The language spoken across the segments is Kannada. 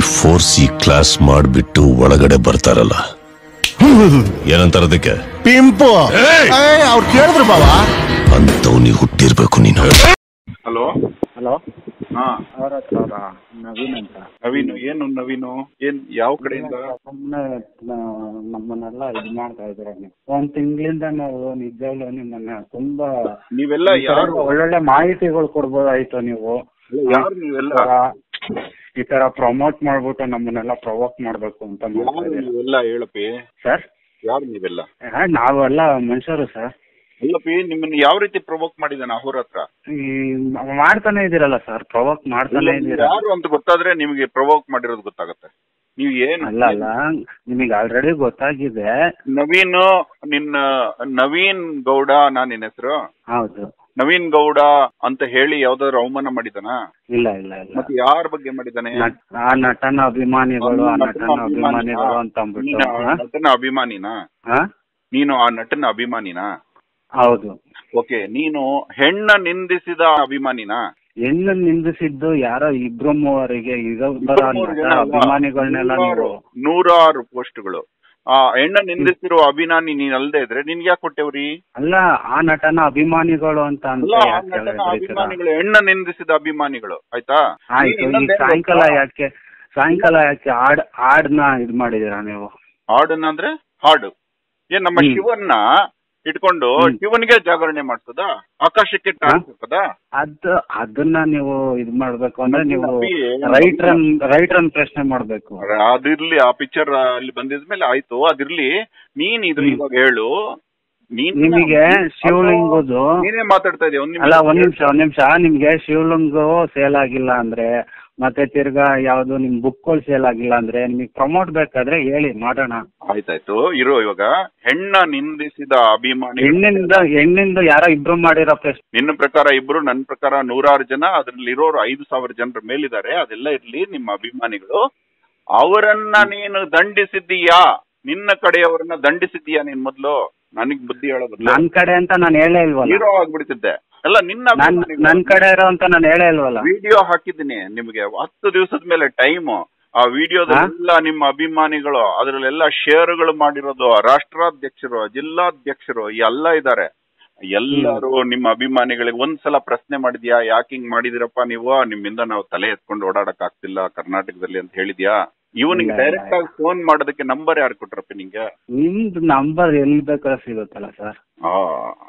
ಫೋರ್ ಸಿ ಕ್ಲಾಸ್ ಮಾಡಿಬಿಟ್ಟು ಒಳಗಡೆ ಬರ್ತಾರಲ್ಲ. ಏನಂತಾರ ಅದಕ್ಕೆ? ಪಿಂಪು. ಏಯ್! ಅವ್ರು ಕೇಳಿದ್ರು ಬಾವ. ನೀವು ಹುಟ್ಟಿರ್ಬೇಕು ನೀನು. ಹಲೋ? ಹಲೋ? ಹಾ. ನವೀನ್ ಅಂತ. ನವೀನು ಏನು ನವೀನು? ಏನ್ ಯಾವ ಕಡೆಯಿಂದ? ಸುಮ್ಮನೆ ನಮ್ಮನ್ನೆಲ್ಲ ಇದು ಮಾಡ್ತಾ ಇದ್ದಾರೆ. ನೀವು ಒಂದ್ ತಿಂಗಳಿಂದ ನಾವು ನಿಜವಾಗ್ಲೂ ನಿಮ್ಮನ್ನ ತುಂಬಾ ನೀವೆಲ್ಲ ಯಾರು? ಒಳ್ಳೊಳ್ಳೆ ಮಾಹಿತಿಗಳು ಕೊಡ್ಬೋದಾಯ್ತು ನೀವು. ಯಾರು ನೀವೆಲ್ಲ? ಈ ತರ- ಪ್ರಮೋಟ್ ಮಾಡ್ಬಿಟ್ಟು ನಮ್ಮನ್ನೆಲ್ಲ ಪ್ರವೋಕ್ ಮಾಡ್ಬೇಕು ಅಂತ ಮಾಡ್ತಾ ಇದ್ದೀರಾ ಹೇಳಪ್ಪಿ? ಸರ್ ಯಾರು ನೀವೆಲ್ಲ? ನಾವೆಲ್ಲ ಮನುಷ್ಯರು ಸರ್ ಅಲ್ಲಪ್ಪಿ ನಿಮ್ಮನ್ನ ಯಾವ ರೀತಿ ಪ್ರವೋಕ್ ಮಾಡಿದಾನ ಅವ್ರ ಹತ್ರ ಮಾಡ್ತಾನೆ ಇದೀರಲ್ಲ ಸರ್ ಪ್ರವೋಕ್ ಮಾಡ್ತಾನೆ ಇದೀರ ಯಾರು ಅಂತ ಗೊತ್ತಾದ್ರೆ ನಿಮಗೆ ಪ್ರವೋಕ್ ಮಾಡಿರೋದು ಗೊತ್ತಾಗುತ್ತೆ. ನೀವು ಏನು ಅಲ್ಲ ಅಲ್ಲ. ನಿಮಗೆ ಆಲ್ರೆಡಿ ಗೊತ್ತಾಗಿದೆ. ನವೀನ್ ನಿನ್ನ ನವೀನ್ ಗೌಡ ನಾನು ನಿನ್ನ ಹೆಸರು. ಹೌದು. ನವೀನ್ ಗೌಡ ಅಂತ ಹೇಳಿ ಯಾವ್ದಾದ್ರು ಅವಮಾನ ಮಾಡಿದಾನ ಇಲ್ಲ ಇಲ್ಲ ಇಲ್ಲ. ಮತ್ತೆ ಯಾರ ಬಗ್ಗೆ ಮಾಡಿದಾನೆ ಆ ನಟನ ಅಭಿಮಾನಿಗಳು ಆ ನಟನ ಅಭಿಮಾನಿಗಳು ಅಂತ ಅಂದ್ಬಿಟ್ಟು? ನಟನ ಅಭಿಮಾನಿನಾ? ನೀನು ಆ ನಟನ ಅಭಿಮಾನಿನಾ? ಹೌದು. ಓಕೆ ನೀನು ಹೆಣ್ಣ ನಿಂದಿಸಿದ ಅಭಿಮಾನಿನಾ? ಹೆಣ್ಣ ನಿಂದಿಸಿದ್ದು ಯಾರೋ ಇಬ್ರು ಮೂವರಿಗೆ ಈಗ. ಅಭಿಮಾನಿಗಳನ್ನೆಲ್ಲ ನೂರಾರು ಪೋಸ್ಟ್ಗಳು. ಆ ಹೆಣ್ಣ ನಿಂದಿಸಿರುವ ಅಭಿಮಾನಿ ನೀನ್ ಅಲ್ದೇ ಇದ್ರೆ ನಿನ್ಗೆ ಯಾಕೆ ಕೊಟ್ಟೆವ್ರಿ ಅಲ್ಲ ಆ ನಟನ ಅಭಿಮಾನಿಗಳು ಅಂತ ಅಲ್ಲ ಆ ನಟನ ಅಭಿಮಾನಿಗಳು ಹೆಣ್ಣ ನಿಂದಿಸಿದ ಅಭಿಮಾನಿಗಳು ಆಯ್ತಾ? ಸಾಯಂಕಾಲ ಯಾಕೆ ಸಾಯಂಕಾಲ ಯಾಕೆ ಹಾಡ್ ಹಾಡ್ನ ಇದ್ ಮಾಡಿದೀರಾ ನೀವು? ಹಾಡನ್ನ ಅಂದ್ರೆ ಹಾಡು. ಏನ್ ನಮ್ಮ. ಶಿವನ್ನ ಇಟ್ಕೊಂಡು. ಶಿವನಿಗೆ ಜಾಗರಣೆ ಮಾಡ್ತದ ಆಕಾಶಕ್ಕೆ ಅದ್ ಅದನ್ನ ನೀವು ಇದ್ ಮಾಡ್ಬೇಕು ಅಂದ್ರೆ ನೀವು ರೈಟ್ ರನ್ ರೈಟ್ ರನ್ ಪ್ರಶ್ನೆ ಮಾಡ್ಬೇಕು. ಅದಿರ್ಲಿ ಆ ಪಿಕ್ಚರ್ ಅಲ್ಲಿ ಬಂದಿದ್ಮೇಲೆ ಆಯ್ತು ಅದಿರ್ಲಿ. ನೀನ್ ಇದ್ರ ಇವಾಗ ಹೇಳು. ನಿಮಗೆ ಶಿವಲಿಂಗದು ನೀನೇ ಮಾತಾಡ್ತಾ ಇದೀಯ ಅಲ್ಲ ಒಂದ್ ನಿಮಿಷ ಒಂದ್ ನಿಮಿಷ. ನಿಮ್ಗೆ ಶಿವಲಿಂಗ ಸೇಲ್ ಆಗಿಲ್ಲ ಅಂದ್ರೆ ಮತ್ತೆ ತಿರ್ಗಾ ಯಾವ್ದು ನಿಮ್ ಬುಕ್ಗಳು ಸೇಲ್ ಆಗಿಲ್ಲ ಅಂದ್ರೆ ನಿಮಗೆ ಪ್ರಮೋಟ್ ಬೇಕಾದ್ರೆ ಹೇಳಿ ಮಾಡೋಣ. ಆಯ್ತಾಯ್ತು. ಇರೋ ಇವಾಗ. ಹೆಣ್ಣ ನಿಂದಿಸಿದ ಅಭಿಮಾನಿ ಹೆಣ್ಣಿಂದ ಹೆಣ್ಣಿಂದ ಯಾರೋ ಇಬ್ರು ಮಾಡಿರೋ ಪ್ರಶ್ನೆ ನಿನ್ನ ಪ್ರಕಾರ ಇಬ್ರು ನನ್ನ ಪ್ರಕಾರ ನೂರಾರು ಜನ ಅದ್ರಲ್ಲಿ ಇರೋರು ಐದು ಸಾವಿರ ಜನರ ಮೇಲಿದ್ದಾರೆ. ಅದೆಲ್ಲ ಇರ್ಲಿ ನಿಮ್ಮ ಅಭಿಮಾನಿಗಳು. ಅವರನ್ನ ನೀನು ದಂಡಿಸಿದ್ದೀಯಾ? ನಿನ್ನ ಕಡೆಯವರನ್ನ ದಂಡಿಸಿದ್ದೀಯಾ ನೀನ್ ಮೊದ್ಲು? ನನಗ್ ಬುದ್ಧಿ ಹೇಳೋದು ನನ್ ಕಡೆ ಅಂತ ನಾನು ಹೇಳೇ ಇಲ್ವಲ್ಲ. ಹೀರೋ ಆಗ್ಬಿಡ್ತಿದ್ದೆ. ಅಲ್ಲ ನಿನ್ನ ನನ್ ಕಡೆ ಇರೋಂತ ನಾನು ಹೇಳೇ ಇಲ್ವಲ್ಲ? ವಿಡಿಯೋ ಹಾಕಿದ್ದೀನಿ ನಿಮಗೆ. ಹತ್ತು ದಿವಸದ ಮೇಲೆ ಟೈಮ್ ಆ ವಿಡಿಯೋದಲ್ಲೆಲ್ಲ ನಿಮ್ಮ ಅಭಿಮಾನಿಗಳು ಅದ್ರಲ್ಲೆಲ್ಲ ಶೇರ್ಗಳು ಮಾಡಿರೋದು ರಾಷ್ಟ್ರಾಧ್ಯಕ್ಷರು ಜಿಲ್ಲಾಧ್ಯಕ್ಷರು ಎಲ್ಲ ಇದ್ದಾರೆ ಎಲ್ಲರೂ ನಿಮ್ಮ ಅಭಿಮಾನಿಗಳಿಗೆ ಒಂದ್ಸಲ ಪ್ರಶ್ನೆ ಮಾಡಿದ್ಯಾ? ಯಾಕೆ ಹಿಂಗ್ ಮಾಡಿದಿರಪ್ಪ ನೀವು? ನಿಮ್ಮಿಂದ ನಾವು ತಲೆ ಎತ್ಕೊಂಡು ಓಡಾಡಕ್ ಆಗ್ತಿಲ್ಲ ಕರ್ನಾಟಕದಲ್ಲಿ ಅಂತ ಹೇಳಿದ್ಯಾ? ಇವನಿಗೆ ಡೈರೆಕ್ಟ್ ಆಗಿ ಫೋನ್ ಮಾಡೋದಕ್ಕೆ ನಂಬರ್ ಯಾರು ಕೊಟ್ರಪ್ಪ ನಿಂಗೆ? ನಿಮ್ದು ನಂಬರ್ ಎಲ್ಲಿ ಬೇಕಾದ್ರೆ ಸಿಗುತ್ತಲ್ಲ ಸರ್ ಆ,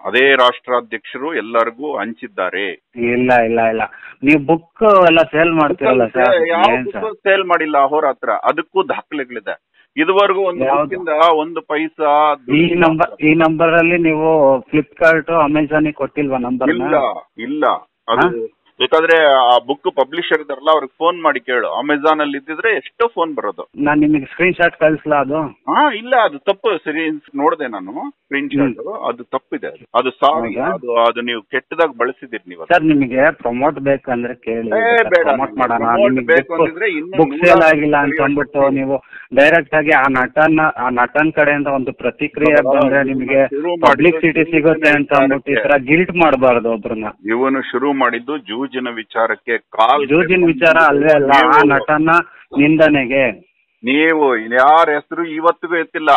ಅದೇ ರಾಷ್ಟ್ರಾಧ್ಯಕ್ಷರು ಎಲ್ಲರಿಗೂ ಹಂಚಿದ್ದಾರೆ. ಇಲ್ಲ ಇಲ್ಲ ಇಲ್ಲ. ನೀವು ಬುಕ್ ಎಲ್ಲ ಸೇಲ್ ಮಾಡ್ತೀರಲ್ಲ ಸರ್ ಸೇಲ್ ಮಾಡಿಲ್ಲ ಅವ್ರ ಹತ್ರ? ಅದಕ್ಕೂ ದಾಖಲೆಗಳಿದೆ. ಇದುವರೆಗೂ ಒಂದು ಒಂದು ಪೈಸಾ ಈ ನಂಬರ್ ಈ ನಂಬರ್ ಅಲ್ಲಿ ನೀವು ಫ್ಲಿಪ್ಕಾರ್ಟ್ ಅಮೆಝಾನ್ ಕೊಟ್ಟಿಲ್ವಾ ನಂಬರ್ ಇಲ್ಲ ಇಲ್ಲ. ಅದು ಬೇಕಾದ್ರೆ ಆ ಬುಕ್ ಪಬ್ಲಿಷರ್ ಇದಾರಲ್ಲ ಅವ್ರಿಗೆ ಫೋನ್ ಮಾಡಿ ಕೇಳು. ಅಮೆಝಾನ್ ಅಲ್ಲಿ ಇದ್ದಿದ್ರೆ ಎಷ್ಟೋ ಫೋನ್ ಬರೋದು. ನಾನು ನಿಮಗೆ ಸ್ಕ್ರೀನ್ ಶಾಟ್ ಕಳಿಸ್ಲಾ ಅದು? ಹಾ ಇಲ್ಲ ಅದು ತಪ್ಪು. ಸರಿ ನೋಡಿದೆ ನಾನು. ಸ್ಕ್ರೀನ್ ಶಾಟ್ ಅದು ತಪ್ಪಿದೆ ಅದು. ಅದು ಸಾರಿ ಅದು ಅದು ನೀವು ಕೆಟ್ಟದಾಗ ಬಳಸಿದಿರಿ ನೀವು. ಸರ್ ನಿಮಗೆ ಪ್ರಮೋಟ್ ಬೇಕಂದ್ರೆ ಕೇಳಿ. ಪ್ರಮೋಟ್ ಮಾಡೋಣ. ಬೇಕು ಸೇಲ್ ಆಗಿಲ್ಲ ಅಂತ ಅಂದ್ಬಿಟ್ಟು ನೀವು ಡೈರೆಕ್ಟ್ ಆಗಿ ಆ ನಟನ ಆ ನಟನ್ ಕಡೆಯಿಂದ ಒಂದು ಪ್ರತಿಕ್ರಿಯೆ? ಬಂದ್ರೆ ನಿಮಗೆ ಪಬ್ಲಿಕ್ ಸಿಟಿ ಸಿಗುತ್ತೆ ಅಂತ ಅಂದ್ಬಿಟ್ಟು ಈ ತರ ಗಿಲ್ಟ್ ಮಾಡಬಾರ್ದು ಒಬ್ರನ್ನ. ಇವನು ಶುರು ಮಾಡಿದ್ದು ಜೂಜಿನ ವಿಚಾರಕ್ಕೆ ಕಾಲ್ ಜೂಜಿನ ವಿಚಾರ ಅಲ್ವೇ ಅಲ್ಲ ಆ ನೀವು- ನಟನ ನಿಂದನೆಗೆ. ನೀವು ಯಾರ ಹೆಸರು ಇವತ್ತಿಗೂ ಎತ್ತಿಲ್ಲ.